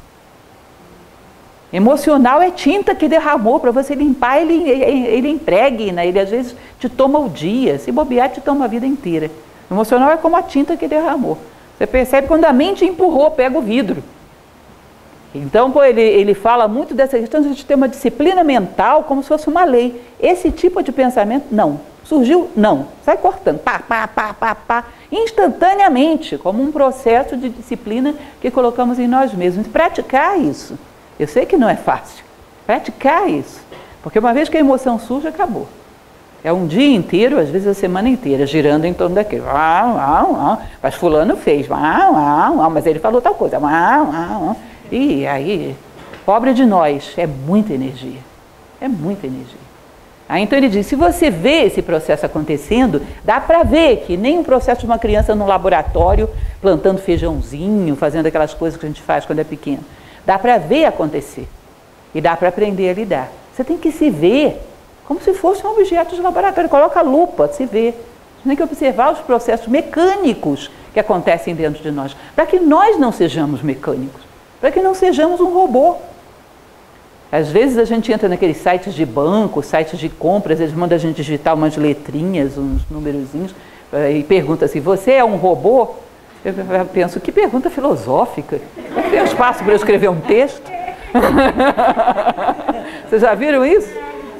Emocional é tinta que derramou para você limpar, ele, ele impregna, né? ele às vezes te toma o dia, se bobear, te toma a vida inteira. Emocional é como a tinta que derramou. Você percebe quando a mente empurrou, pega o vidro. Então, ele, ele fala muito dessa questão de ter uma disciplina mental como se fosse uma lei. Esse tipo de pensamento, não. Surgiu? Não. Sai cortando, pá, pá, pá, pá, pá, instantaneamente, como um processo de disciplina que colocamos em nós mesmos. Praticar isso. Eu sei que não é fácil. Praticar isso. Porque uma vez que a emoção surge, acabou. É um dia inteiro, às vezes a semana inteira, girando em torno daquilo. Mas fulano fez, mas ele falou tal coisa. E aí, pobre de nós, é muita energia. É muita energia. Aí então ele diz: se você vê esse processo acontecendo, dá para ver que nem o processo de uma criança no laboratório plantando feijãozinho, fazendo aquelas coisas que a gente faz quando é pequeno. Dá para ver acontecer. E dá para aprender a lidar. Você tem que se ver como se fosse um objeto de laboratório. Coloca a lupa, se vê. Você tem que observar os processos mecânicos que acontecem dentro de nós, para que nós não sejamos mecânicos para que não sejamos um robô. Às vezes a gente entra naqueles sites de banco, sites de compras, eles mandam a gente digitar umas letrinhas, uns númerozinhos, eh, e pergunta assim, você é um robô? Eu penso, que pergunta filosófica. Tem espaço para eu escrever um texto? Vocês já viram isso?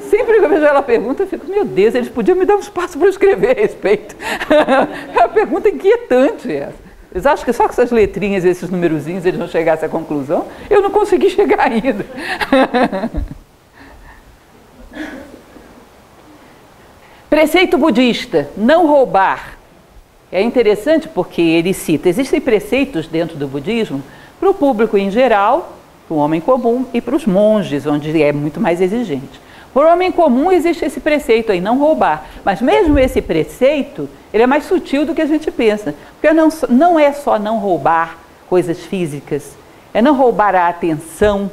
Sempre que eu vejo ela pergunta, eu fico, meu Deus, eles podiam me dar um espaço para eu escrever a respeito. é uma pergunta inquietante essa. Eles acham que só com essas letrinhas, esses numerozinhos, eles vão chegar a essa conclusão? Eu não consegui chegar ainda. Preceito budista: não roubar. É interessante porque ele cita: existem preceitos dentro do budismo para o público em geral para o homem comum e para os monges, onde é muito mais exigente. O homem comum existe esse preceito aí, não roubar. Mas mesmo esse preceito, ele é mais sutil do que a gente pensa. Porque não, não é só não roubar coisas físicas, é não roubar a atenção,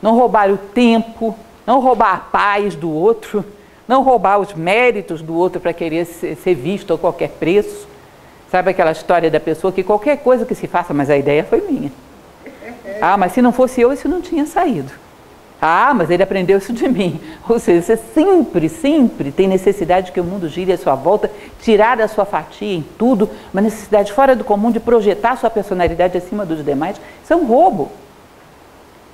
não roubar o tempo, não roubar a paz do outro, não roubar os méritos do outro para querer ser visto a qualquer preço. Sabe aquela história da pessoa que qualquer coisa que se faça, mas a ideia foi minha. Ah, mas se não fosse eu, isso não tinha saído. Ah, mas ele aprendeu isso de mim. Ou seja, você sempre, sempre tem necessidade que o mundo gire à sua volta, tirar da sua fatia em tudo, uma necessidade fora do comum de projetar sua personalidade acima dos demais. Isso é um roubo.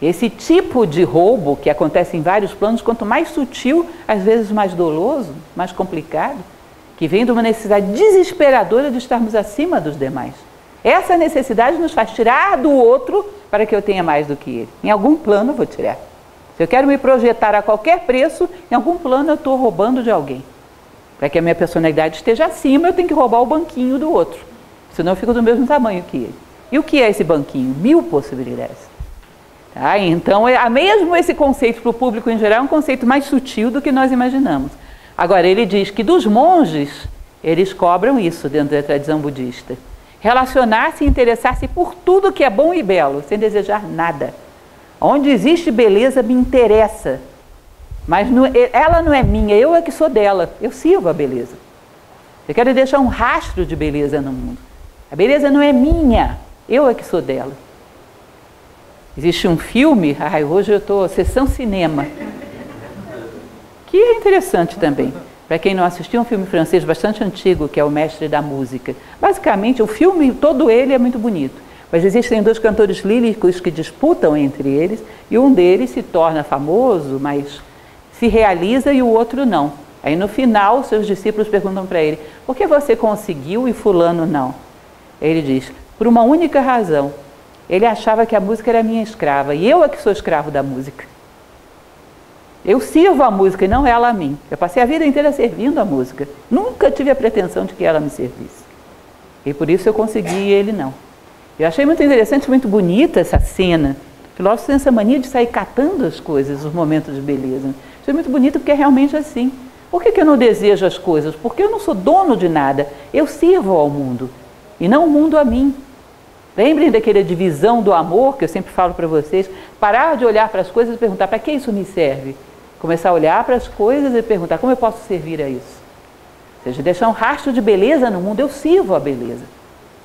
Esse tipo de roubo, que acontece em vários planos, quanto mais sutil, às vezes mais doloso, mais complicado, que vem de uma necessidade desesperadora de estarmos acima dos demais. Essa necessidade nos faz tirar do outro para que eu tenha mais do que ele. Em algum plano eu vou tirar. Se eu quero me projetar a qualquer preço, em algum plano eu estou roubando de alguém. Para que a minha personalidade esteja acima, eu tenho que roubar o banquinho do outro. Senão eu fico do mesmo tamanho que ele. E o que é esse banquinho? Mil possibilidades. Tá? Então, é, mesmo esse conceito para o público em geral é um conceito mais sutil do que nós imaginamos. Agora, ele diz que dos monges, eles cobram isso dentro da tradição budista. Relacionar-se e interessar-se por tudo que é bom e belo, sem desejar nada. Onde existe beleza, me interessa. Mas não, ela não é minha, eu é que sou dela. Eu sirvo a beleza. Eu quero deixar um rastro de beleza no mundo. A beleza não é minha, eu é que sou dela. Existe um filme, ai, hoje eu estou, sessão cinema, que é interessante também. Para quem não assistiu, é um filme francês bastante antigo, que é O Mestre da Música. Basicamente, o filme, todo ele é muito bonito. Mas existem dois cantores líricos que disputam entre eles, e um deles se torna famoso, mas se realiza e o outro não. Aí no final, seus discípulos perguntam para ele: por que você conseguiu e Fulano não? Ele diz: por uma única razão, ele achava que a música era minha escrava e eu é que sou escravo da música. Eu sirvo a música e não ela a mim. Eu passei a vida inteira servindo a música. Nunca tive a pretensão de que ela me servisse. E por isso eu consegui e ele não. Eu achei muito interessante, muito bonita essa cena. O filósofo tem essa mania de sair catando as coisas, os momentos de beleza. Achei muito bonito porque é realmente assim. Por que, que eu não desejo as coisas? Porque eu não sou dono de nada. Eu sirvo ao mundo e não o mundo a mim. Lembrem daquela divisão do amor que eu sempre falo para vocês. Parar de olhar para as coisas e perguntar para que isso me serve. Começar a olhar para as coisas e perguntar como eu posso servir a isso. Ou seja, deixar um rastro de beleza no mundo, eu sirvo a beleza.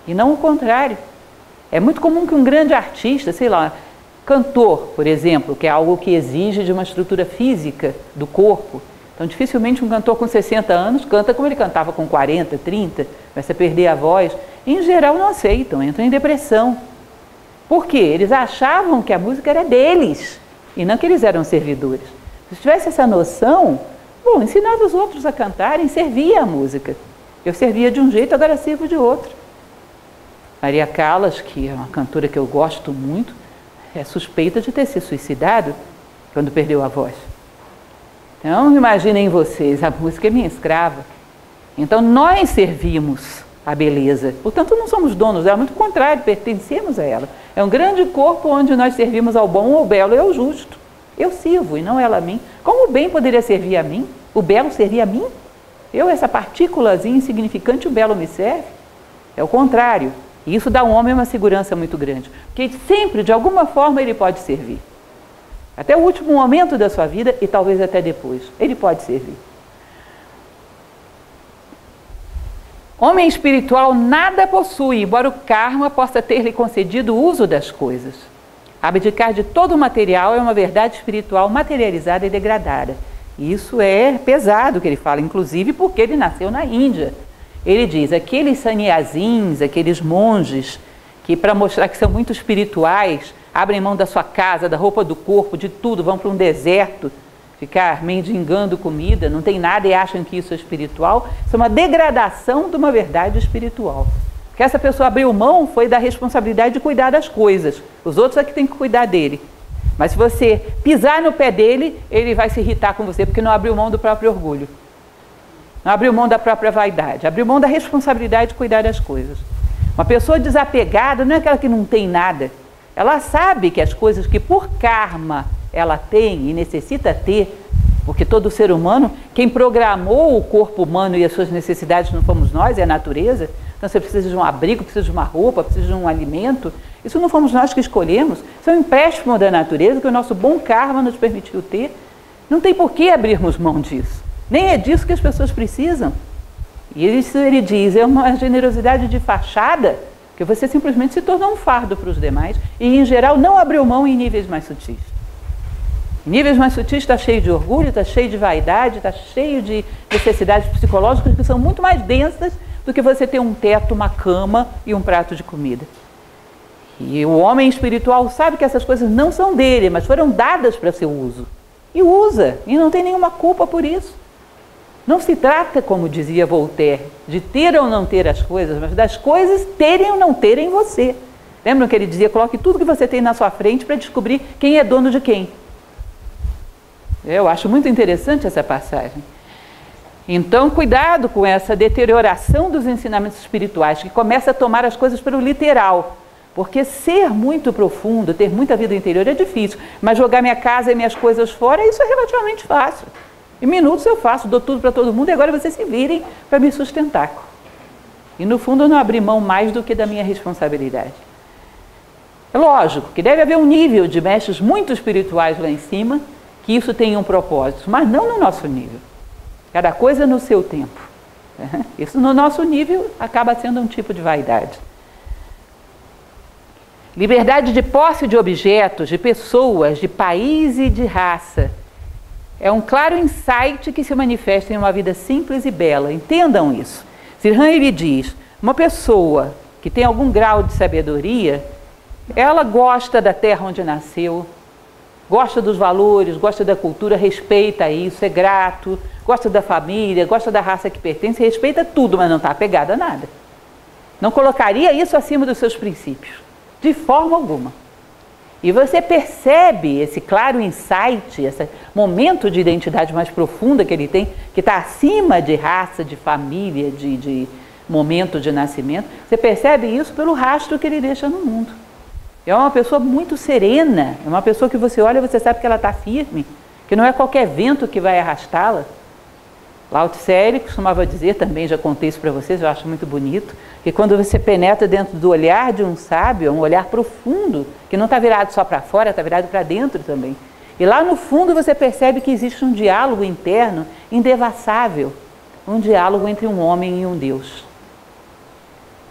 E não o contrário. É muito comum que um grande artista, sei lá, cantor, por exemplo, que é algo que exige de uma estrutura física do corpo. Então, dificilmente um cantor com 60 anos canta como ele cantava com 40, 30, vai se perder a voz em geral não aceitam, entram em depressão. Por quê? Eles achavam que a música era deles e não que eles eram servidores. Se tivesse essa noção, bom, ensinava os outros a cantarem, servia a música. Eu servia de um jeito, agora sirvo de outro. Maria Callas, que é uma cantora que eu gosto muito, é suspeita de ter se suicidado quando perdeu a voz. Então, imaginem vocês, a música é minha escrava. Então, nós servimos a beleza. Portanto, não somos donos dela, muito contrário, pertencemos a ela. É um grande corpo onde nós servimos ao bom, ao belo e ao justo. Eu sirvo e não ela a mim. Como o bem poderia servir a mim? O belo servir a mim? Eu, essa partículazinha insignificante, o belo me serve? É o contrário. E isso dá ao homem uma segurança muito grande. Porque sempre, de alguma forma, ele pode servir. Até o último momento da sua vida e talvez até depois. Ele pode servir. Homem espiritual nada possui, embora o karma possa ter-lhe concedido o uso das coisas. Abdicar de todo o material é uma verdade espiritual materializada e degradada. Isso é pesado que ele fala, inclusive porque ele nasceu na Índia. Ele diz: aqueles sannyasins, aqueles monges, que para mostrar que são muito espirituais, abrem mão da sua casa, da roupa do corpo, de tudo, vão para um deserto ficar mendigando comida, não tem nada e acham que isso é espiritual, isso é uma degradação de uma verdade espiritual. Que essa pessoa abriu mão foi da responsabilidade de cuidar das coisas. Os outros é que tem que cuidar dele. Mas se você pisar no pé dele, ele vai se irritar com você porque não abriu mão do próprio orgulho. Abriu mão da própria vaidade, abriu mão da responsabilidade de cuidar das coisas. Uma pessoa desapegada não é aquela que não tem nada, ela sabe que as coisas que por karma ela tem e necessita ter, porque todo ser humano, quem programou o corpo humano e as suas necessidades não fomos nós, é a natureza. Então você precisa de um abrigo, precisa de uma roupa, precisa de um alimento. Isso não fomos nós que escolhemos. Isso é um empréstimo da natureza que o nosso bom karma nos permitiu ter. Não tem por que abrirmos mão disso. Nem é disso que as pessoas precisam. E isso ele diz, é uma generosidade de fachada que você simplesmente se tornou um fardo para os demais e, em geral, não abriu mão em níveis mais sutis. Em níveis mais sutis está cheio de orgulho, está cheio de vaidade, está cheio de necessidades psicológicas que são muito mais densas do que você ter um teto, uma cama e um prato de comida. E o homem espiritual sabe que essas coisas não são dele, mas foram dadas para seu uso. E usa, e não tem nenhuma culpa por isso. Não se trata, como dizia Voltaire, de ter ou não ter as coisas, mas das coisas terem ou não terem você. Lembram que ele dizia: coloque tudo que você tem na sua frente para descobrir quem é dono de quem. Eu acho muito interessante essa passagem. Então, cuidado com essa deterioração dos ensinamentos espirituais, que começa a tomar as coisas pelo literal. Porque ser muito profundo, ter muita vida interior é difícil, mas jogar minha casa e minhas coisas fora, isso é relativamente fácil. Em minutos eu faço, dou tudo para todo mundo e agora vocês se virem para me sustentar. E no fundo eu não abri mão mais do que da minha responsabilidade. É lógico que deve haver um nível de mestres muito espirituais lá em cima, que isso tenha um propósito, mas não no nosso nível. Cada coisa no seu tempo. Isso no nosso nível acaba sendo um tipo de vaidade. Liberdade de posse de objetos, de pessoas, de país e de raça é um claro insight que se manifesta em uma vida simples e bela. Entendam isso. Sirhan ele diz: uma pessoa que tem algum grau de sabedoria, ela gosta da terra onde nasceu, gosta dos valores, gosta da cultura, respeita isso, é grato, gosta da família, gosta da raça que pertence, respeita tudo, mas não está apegada a nada. Não colocaria isso acima dos seus princípios, de forma alguma. E você percebe esse claro insight, esse momento de identidade mais profunda que ele tem, que está acima de raça, de família, de, de momento de nascimento. Você percebe isso pelo rastro que ele deixa no mundo. É uma pessoa muito serena, é uma pessoa que você olha e você sabe que ela está firme, que não é qualquer vento que vai arrastá-la. Lao Tse costumava dizer, também já contei isso para vocês, eu acho muito bonito, que quando você penetra dentro do olhar de um sábio, é um olhar profundo, que não está virado só para fora, está virado para dentro também. E lá no fundo você percebe que existe um diálogo interno indevassável, um diálogo entre um homem e um Deus.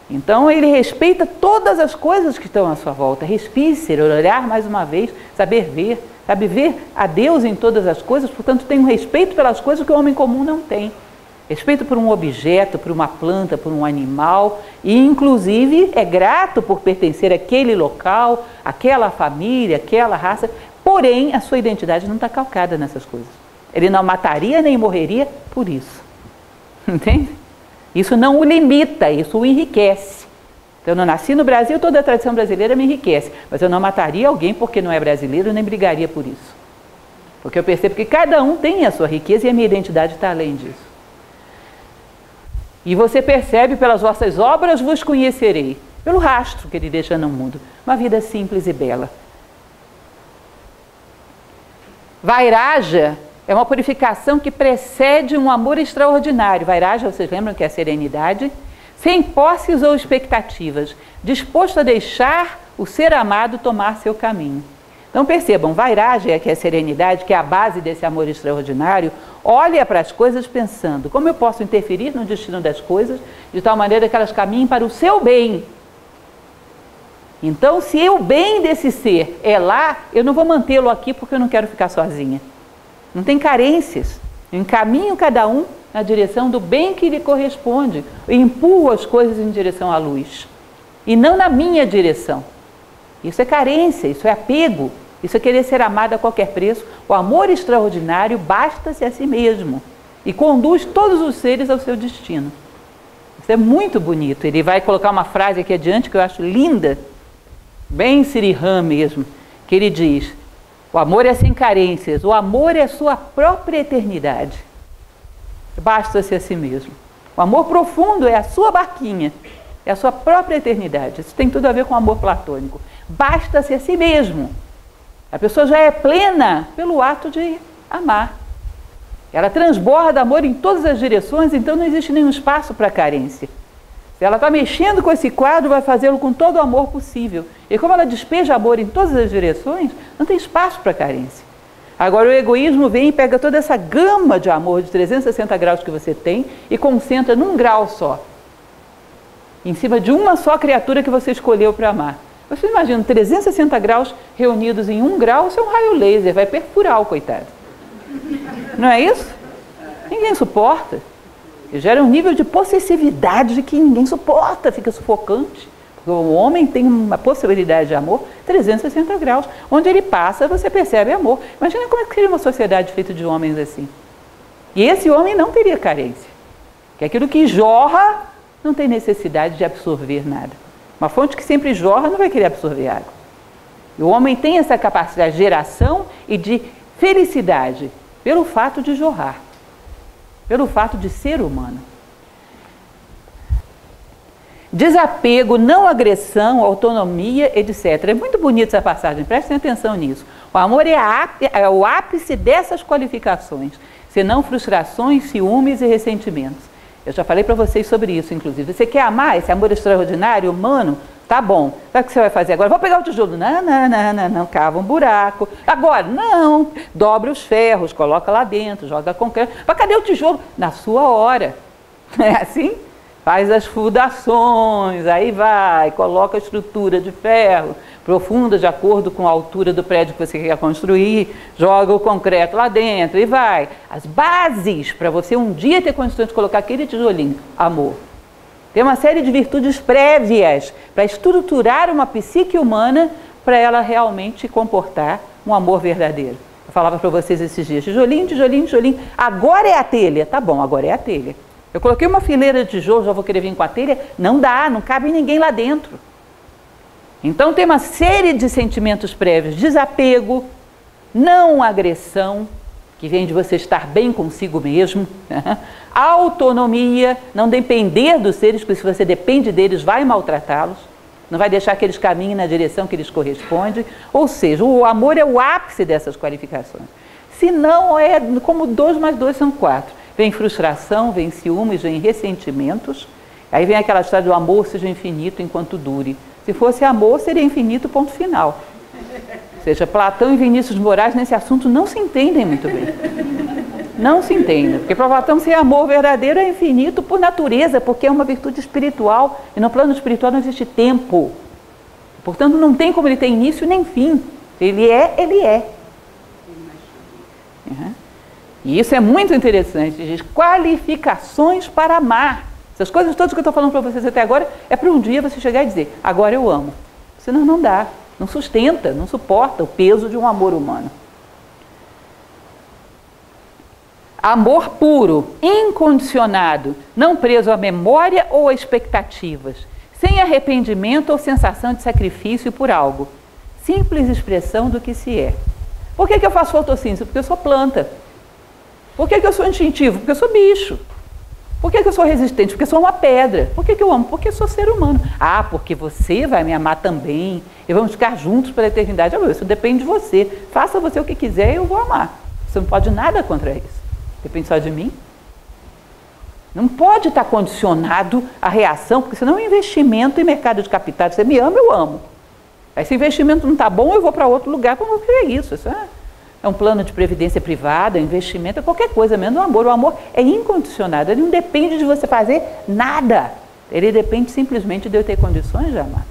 Então ele respeita todas as coisas que estão à sua volta. Respire, olhar mais uma vez, saber ver, Sabe, ver a Deus em todas as coisas, portanto, tem um respeito pelas coisas que o homem comum não tem. Respeito por um objeto, por uma planta, por um animal, e inclusive é grato por pertencer àquele local, àquela família, àquela raça, porém a sua identidade não está calcada nessas coisas. Ele não mataria nem morreria por isso. Entende? Isso não o limita, isso o enriquece. Então, eu não nasci no Brasil, toda a tradição brasileira me enriquece, mas eu não mataria alguém porque não é brasileiro, nem brigaria por isso. Porque eu percebo que cada um tem a sua riqueza e a minha identidade está além disso. E você percebe pelas vossas obras vos conhecerei, pelo rastro que ele deixa no mundo. Uma vida simples e bela. Vairaja é uma purificação que precede um amor extraordinário. Vairaja, vocês lembram que é a serenidade? Sem posses ou expectativas, disposto a deixar o ser amado tomar seu caminho. Então percebam, Vairagya, que é a serenidade, que é a base desse amor extraordinário, olha para as coisas pensando como eu posso interferir no destino das coisas de tal maneira que elas caminhem para o seu bem. Então, se o bem desse ser é lá, eu não vou mantê-lo aqui porque eu não quero ficar sozinha. Não tem carências. Encaminho cada um na direção do bem que lhe corresponde. Empurro as coisas em direção à luz. E não na minha direção. Isso é carência, isso é apego, isso é querer ser amado a qualquer preço. O amor extraordinário basta-se a si mesmo e conduz todos os seres ao seu destino. Isso é muito bonito. Ele vai colocar uma frase aqui adiante que eu acho linda, bem Sirihan mesmo, que ele diz: O amor é sem carências, o amor é sua própria eternidade basta-se a si mesmo. O amor profundo é a sua barquinha é a sua própria eternidade. Isso tem tudo a ver com o amor platônico. Basta-se a si mesmo. A pessoa já é plena pelo ato de amar. Ela transborda amor em todas as direções, então não existe nenhum espaço para carência. Se ela está mexendo com esse quadro, vai fazê-lo com todo o amor possível. E como ela despeja amor em todas as direções, não tem espaço para carência. Agora o egoísmo vem e pega toda essa gama de amor de 360 graus que você tem e concentra num grau só. Em cima de uma só criatura que você escolheu para amar. Você imagina 360 graus reunidos em um grau, isso é um raio laser, vai perfurar o coitado. Não é isso? Ninguém suporta. Gera um nível de possessividade que ninguém suporta, fica sufocante. O homem tem uma possibilidade de amor 360 graus. Onde ele passa, você percebe amor. Imagina como é que seria uma sociedade feita de homens assim. E esse homem não teria carência. Que aquilo que jorra não tem necessidade de absorver nada. Uma fonte que sempre jorra não vai querer absorver água. E o homem tem essa capacidade de geração e de felicidade pelo fato de jorrar, pelo fato de ser humano. Desapego, não agressão, autonomia, etc. É muito bonita essa passagem, prestem atenção nisso. O amor é, é o ápice dessas qualificações, senão frustrações, ciúmes e ressentimentos. Eu já falei para vocês sobre isso, inclusive. Você quer amar esse amor extraordinário, humano? Tá bom. O que você vai fazer agora? Vou pegar o tijolo. Não, não, não, não, não. Cava um buraco. Agora, não. Dobra os ferros, coloca lá dentro, joga concreto. Mas cadê o tijolo? Na sua hora. É assim? Faz as fundações, aí vai, coloca a estrutura de ferro profunda de acordo com a altura do prédio que você quer construir, joga o concreto lá dentro e vai. As bases para você um dia ter condições de colocar aquele tijolinho, amor. Tem uma série de virtudes prévias para estruturar uma psique humana para ela realmente comportar um amor verdadeiro. Eu falava para vocês esses dias, tijolinho, tijolinho, tijolinho. Agora é a telha. Tá bom, agora é a telha. Eu coloquei uma fileira de tijolo, já vou querer vir com a telha. Não dá, não cabe ninguém lá dentro. Então tem uma série de sentimentos prévios: desapego, não agressão, que vem de você estar bem consigo mesmo, né? Autonomia, não depender dos seres, porque se você depende deles, vai maltratá-los, não vai deixar que eles caminhem na direção que eles correspondem. Ou seja, o amor é o ápice dessas qualificações. Se não, é como dois mais dois são quatro. Vem frustração, vem ciúmes, vem ressentimentos. Aí vem aquela história do amor seja infinito enquanto dure. Se fosse amor, seria infinito, ponto final. Ou seja, Platão e Vinícius Moraes nesse assunto não se entendem muito bem. Não se entendem. Porque Platão ser amor verdadeiro é infinito por natureza, porque é uma virtude espiritual. E no plano espiritual não existe tempo. Portanto, não tem como ele ter início nem fim. Ele é, ele é. Uhum. E isso é muito interessante. Diz qualificações para amar. Essas coisas todas que eu estou falando para vocês até agora é para um dia você chegar e dizer, agora eu amo. Senão não dá. Não sustenta, não suporta o peso de um amor humano. Amor puro, incondicionado, não preso à memória ou a expectativas, sem arrependimento ou sensação de sacrifício por algo. Simples expressão do que se é. Por que, que eu faço fotossíntese? Porque eu sou planta. Por que, que eu sou instintivo? Porque eu sou bicho. Por que, que eu sou resistente? Porque eu sou uma pedra. Por que, que eu amo? Porque eu sou ser humano. Ah, porque você vai me amar também. E vamos ficar juntos pela eternidade. Ah, isso depende de você. Faça você o que quiser e eu vou amar. Você não pode nada contra isso. Depende só de mim. Não pode estar condicionado à reação, porque senão é um investimento em mercado de capitais. Você me ama, eu amo. Esse investimento não está bom, eu vou para outro lugar para ver isso. Isso é é um plano de previdência privada, investimento, é qualquer coisa, menos o amor. O amor é incondicionado, ele não depende de você fazer nada. Ele depende simplesmente de eu ter condições de amar.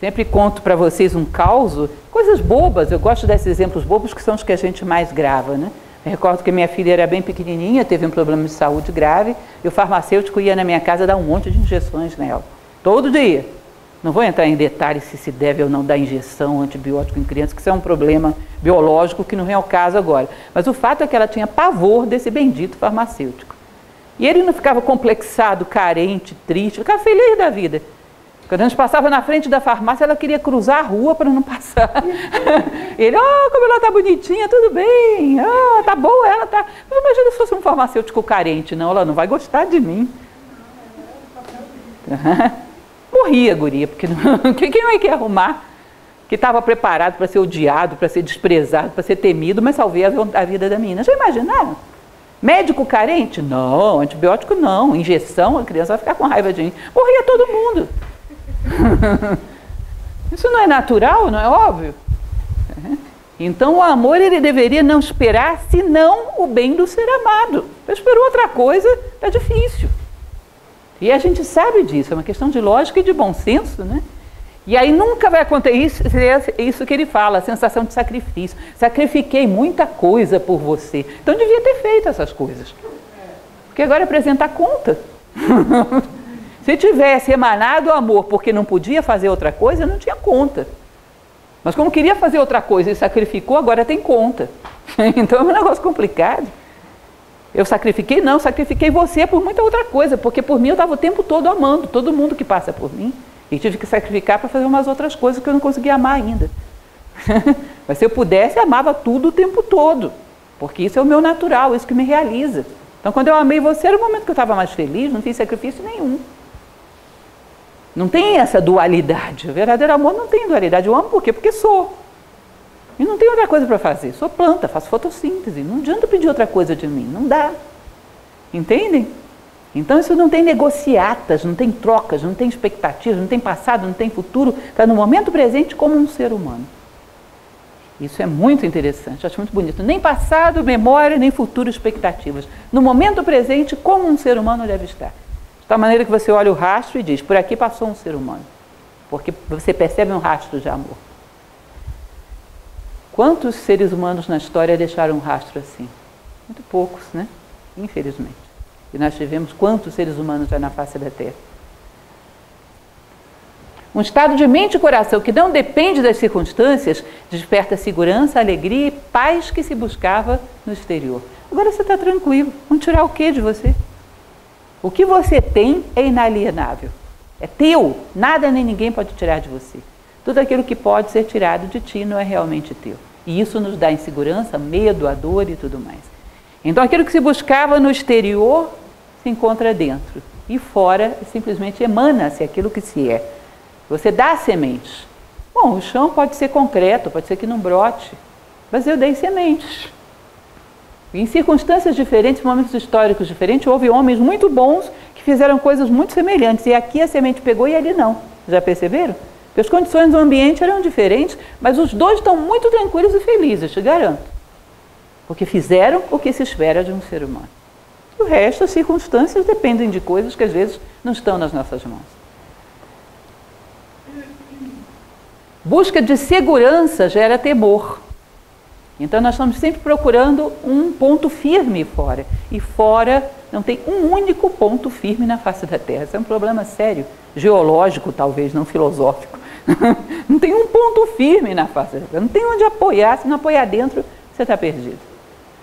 Sempre conto para vocês um caos, coisas bobas, eu gosto desses exemplos bobos que são os que a gente mais grava, né? Eu recordo que minha filha era bem pequenininha, teve um problema de saúde grave, e o farmacêutico ia na minha casa dar um monte de injeções nela, todo dia. Não vou entrar em detalhes se se deve ou não dar injeção antibiótico em crianças, que isso é um problema biológico que não vem ao caso agora. Mas o fato é que ela tinha pavor desse bendito farmacêutico. E ele não ficava complexado, carente, triste, ficava feliz da vida. Quando a gente passava na frente da farmácia, ela queria cruzar a rua para não passar. ele, oh, como ela está bonitinha, tudo bem, oh, tá boa ela, tá. Mas imagina se fosse um farmacêutico carente, não, ela não vai gostar de mim. Morria, guria, porque não, quem vai querer arrumar? Que estava preparado para ser odiado, para ser desprezado, para ser temido, mas salvei a vida da menina. Já imaginaram? Médico carente? Não, antibiótico não. Injeção, a criança vai ficar com raiva de mim. Morria todo mundo. Isso não é natural, não é óbvio? Então o amor ele deveria não esperar senão o bem do ser amado. Esperou outra coisa, é difícil. E a gente sabe disso, é uma questão de lógica e de bom senso, né? E aí nunca vai acontecer isso, isso que ele fala, a sensação de sacrifício. Sacrifiquei muita coisa por você. Então devia ter feito essas coisas. Porque agora é apresentar conta. Se tivesse emanado amor porque não podia fazer outra coisa, não tinha conta. Mas como queria fazer outra coisa e sacrificou, agora tem conta. então é um negócio complicado. Eu sacrifiquei? Não, sacrifiquei você por muita outra coisa, porque por mim eu estava o tempo todo amando todo mundo que passa por mim. E tive que sacrificar para fazer umas outras coisas que eu não conseguia amar ainda. Mas se eu pudesse, amava tudo o tempo todo, porque isso é o meu natural, isso que me realiza. Então, quando eu amei você, era o momento que eu estava mais feliz, não fiz sacrifício nenhum. Não tem essa dualidade. O verdadeiro amor não tem dualidade. Eu amo por quê? Porque sou. E não tem outra coisa para fazer. Sou planta, faço fotossíntese. Não adianta pedir outra coisa de mim. Não dá. Entendem? Então isso não tem negociatas, não tem trocas, não tem expectativas, não tem passado, não tem futuro. Está no momento presente como um ser humano. Isso é muito interessante, acho muito bonito. Nem passado, memória, nem futuro, expectativas. No momento presente, como um ser humano deve estar. Tal maneira que você olha o rastro e diz: por aqui passou um ser humano. Porque você percebe um rastro de amor. Quantos seres humanos na história deixaram um rastro assim? Muito poucos, né? Infelizmente. E nós tivemos quantos seres humanos já na face da Terra? Um estado de mente e coração que não depende das circunstâncias desperta segurança, alegria e paz que se buscava no exterior. Agora você está tranquilo. Vamos tirar o que de você? O que você tem é inalienável. É teu. Nada nem ninguém pode tirar de você. Tudo aquilo que pode ser tirado de ti não é realmente teu. E isso nos dá insegurança, medo, a dor e tudo mais. Então aquilo que se buscava no exterior se encontra dentro. E fora simplesmente emana-se aquilo que se é. Você dá sementes. Bom, o chão pode ser concreto, pode ser que não brote, mas eu dei sementes. Em circunstâncias diferentes, momentos históricos diferentes, houve homens muito bons que fizeram coisas muito semelhantes. E aqui a semente pegou e ali não. Já perceberam? Porque as condições do ambiente eram diferentes, mas os dois estão muito tranquilos e felizes, te garanto. Porque fizeram o que se espera de um ser humano. E o resto, as circunstâncias, dependem de coisas que às vezes não estão nas nossas mãos. Busca de segurança gera temor. Então nós estamos sempre procurando um ponto firme fora. E fora não tem um único ponto firme na face da Terra. Isso é um problema sério, geológico talvez, não filosófico. não tem um ponto firme na face da Terra. Não tem onde apoiar. Se não apoiar dentro, você está perdido.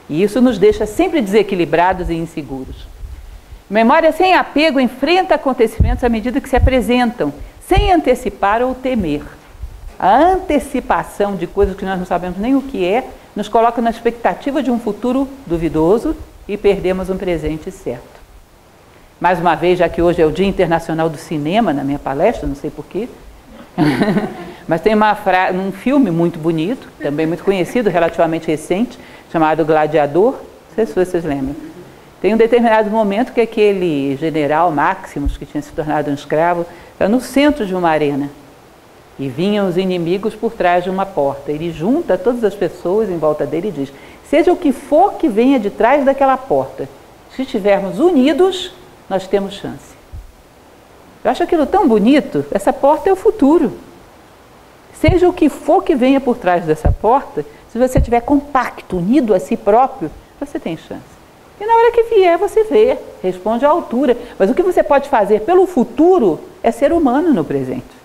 E isso nos deixa sempre desequilibrados e inseguros. Memória sem apego enfrenta acontecimentos à medida que se apresentam, sem antecipar ou temer. A antecipação de coisas que nós não sabemos nem o que é, nos coloca na expectativa de um futuro duvidoso e perdemos um presente certo. Mais uma vez, já que hoje é o Dia Internacional do Cinema, na minha palestra, não sei porquê, mas tem uma um filme muito bonito, também muito conhecido, relativamente recente, chamado Gladiador, não sei se vocês lembram. Tem um determinado momento que aquele general Maximus, que tinha se tornado um escravo, está no centro de uma arena. E vinham os inimigos por trás de uma porta. Ele junta todas as pessoas em volta dele e diz: Seja o que for que venha de trás daquela porta, se estivermos unidos, nós temos chance. Eu acho aquilo tão bonito. Essa porta é o futuro. Seja o que for que venha por trás dessa porta, se você estiver compacto, unido a si próprio, você tem chance. E na hora que vier, você vê, responde à altura. Mas o que você pode fazer pelo futuro é ser humano no presente.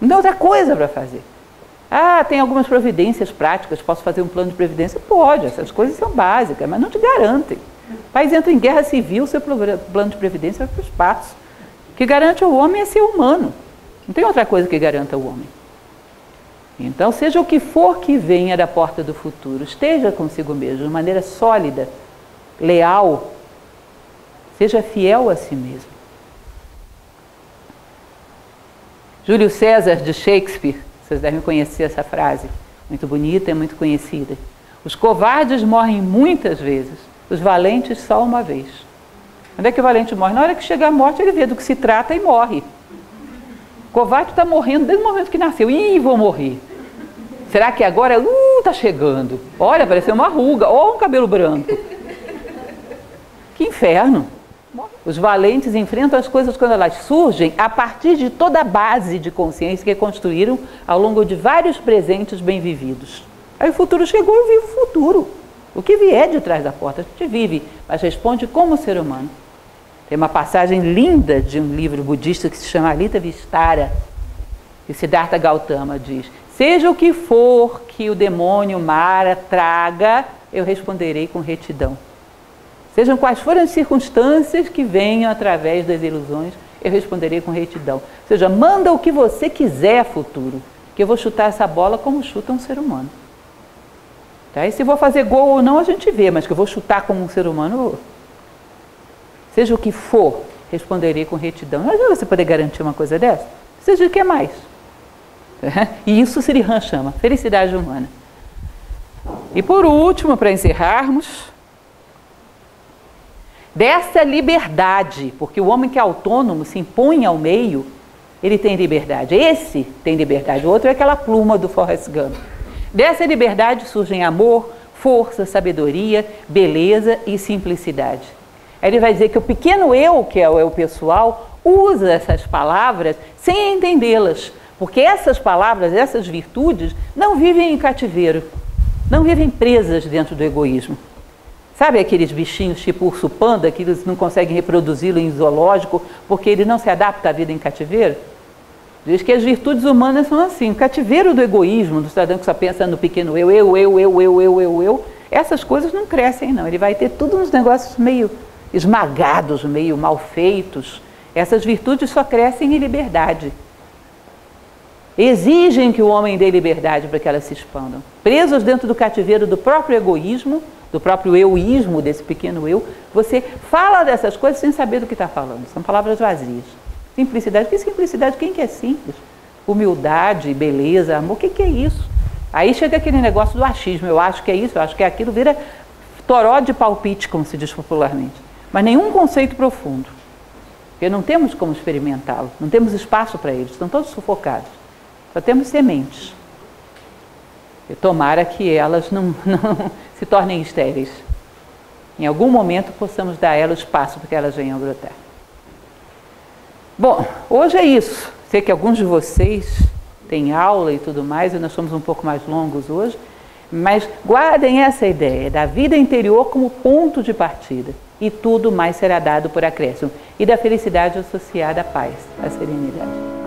Não tem outra coisa para fazer. Ah, tem algumas providências práticas, posso fazer um plano de previdência? Pode, essas coisas são básicas, mas não te garantem. O país entra em guerra civil, seu plano de previdência vai para o espaço. O que garante ao homem é ser humano. Não tem outra coisa que garanta o homem. Então, seja o que for que venha da porta do futuro, esteja consigo mesmo de maneira sólida, leal, seja fiel a si mesmo. Júlio César de Shakespeare, vocês devem conhecer essa frase, muito bonita e muito conhecida. Os covardes morrem muitas vezes, os valentes só uma vez. Onde é que o valente morre? Na hora que chega a morte, ele vê do que se trata e morre. O covarde está morrendo desde o momento que nasceu. Ih, vou morrer. Será que agora, uh, está chegando? Olha, apareceu uma ruga, ou um cabelo branco. Que inferno. Os valentes enfrentam as coisas quando elas surgem a partir de toda a base de consciência que construíram ao longo de vários presentes bem vividos. Aí o futuro chegou, eu vivo o futuro. O que vier de trás da porta, a gente vive, mas responde como ser humano. Tem uma passagem linda de um livro budista que se chama Alita Vistara, que Siddhartha Gautama diz: Seja o que for que o demônio Mara traga, eu responderei com retidão. Sejam quais forem as circunstâncias que venham através das ilusões, eu responderei com retidão. Ou seja, manda o que você quiser, futuro, que eu vou chutar essa bola como chuta um ser humano. Tá? E se vou fazer gol ou não, a gente vê, mas que eu vou chutar como um ser humano. Seja o que for, responderei com retidão. Imagina você poder garantir uma coisa dessa? Seja de que mais? E isso Sirihan chama felicidade humana. E por último, para encerrarmos, dessa liberdade, porque o homem que é autônomo se impõe ao meio, ele tem liberdade. Esse tem liberdade, o outro é aquela pluma do Forrest Gump. Dessa liberdade surgem amor, força, sabedoria, beleza e simplicidade. Ele vai dizer que o pequeno eu, que é o eu pessoal, usa essas palavras sem entendê-las, porque essas palavras, essas virtudes, não vivem em cativeiro, não vivem presas dentro do egoísmo. Sabe aqueles bichinhos tipo urso panda que eles não conseguem reproduzi-lo em zoológico porque ele não se adapta à vida em cativeiro? Diz que as virtudes humanas são assim, o cativeiro do egoísmo, do cidadão que só pensa no pequeno eu, eu, eu, eu, eu, eu, eu, eu, essas coisas não crescem não. Ele vai ter tudo uns negócios meio esmagados, meio mal feitos. Essas virtudes só crescem em liberdade. Exigem que o homem dê liberdade para que elas se expandam. Presos dentro do cativeiro do próprio egoísmo, do próprio euísmo, desse pequeno eu, você fala dessas coisas sem saber do que está falando. São palavras vazias. Simplicidade. Que simplicidade? Quem que é simples? Humildade, beleza, amor. O que, que é isso? Aí chega aquele negócio do achismo. Eu acho que é isso, eu acho que é aquilo. Vira toró de palpite, como se diz popularmente. Mas nenhum conceito profundo. Porque não temos como experimentá-lo. Não temos espaço para eles. Estão todos sufocados. Só temos sementes. Tomara que elas não, não se tornem estéreis. Em algum momento possamos dar a elas espaço para que elas venham brotar. Bom, hoje é isso. Sei que alguns de vocês têm aula e tudo mais, e nós somos um pouco mais longos hoje, mas guardem essa ideia da vida interior como ponto de partida e tudo mais será dado por acréscimo e da felicidade associada à paz, à serenidade.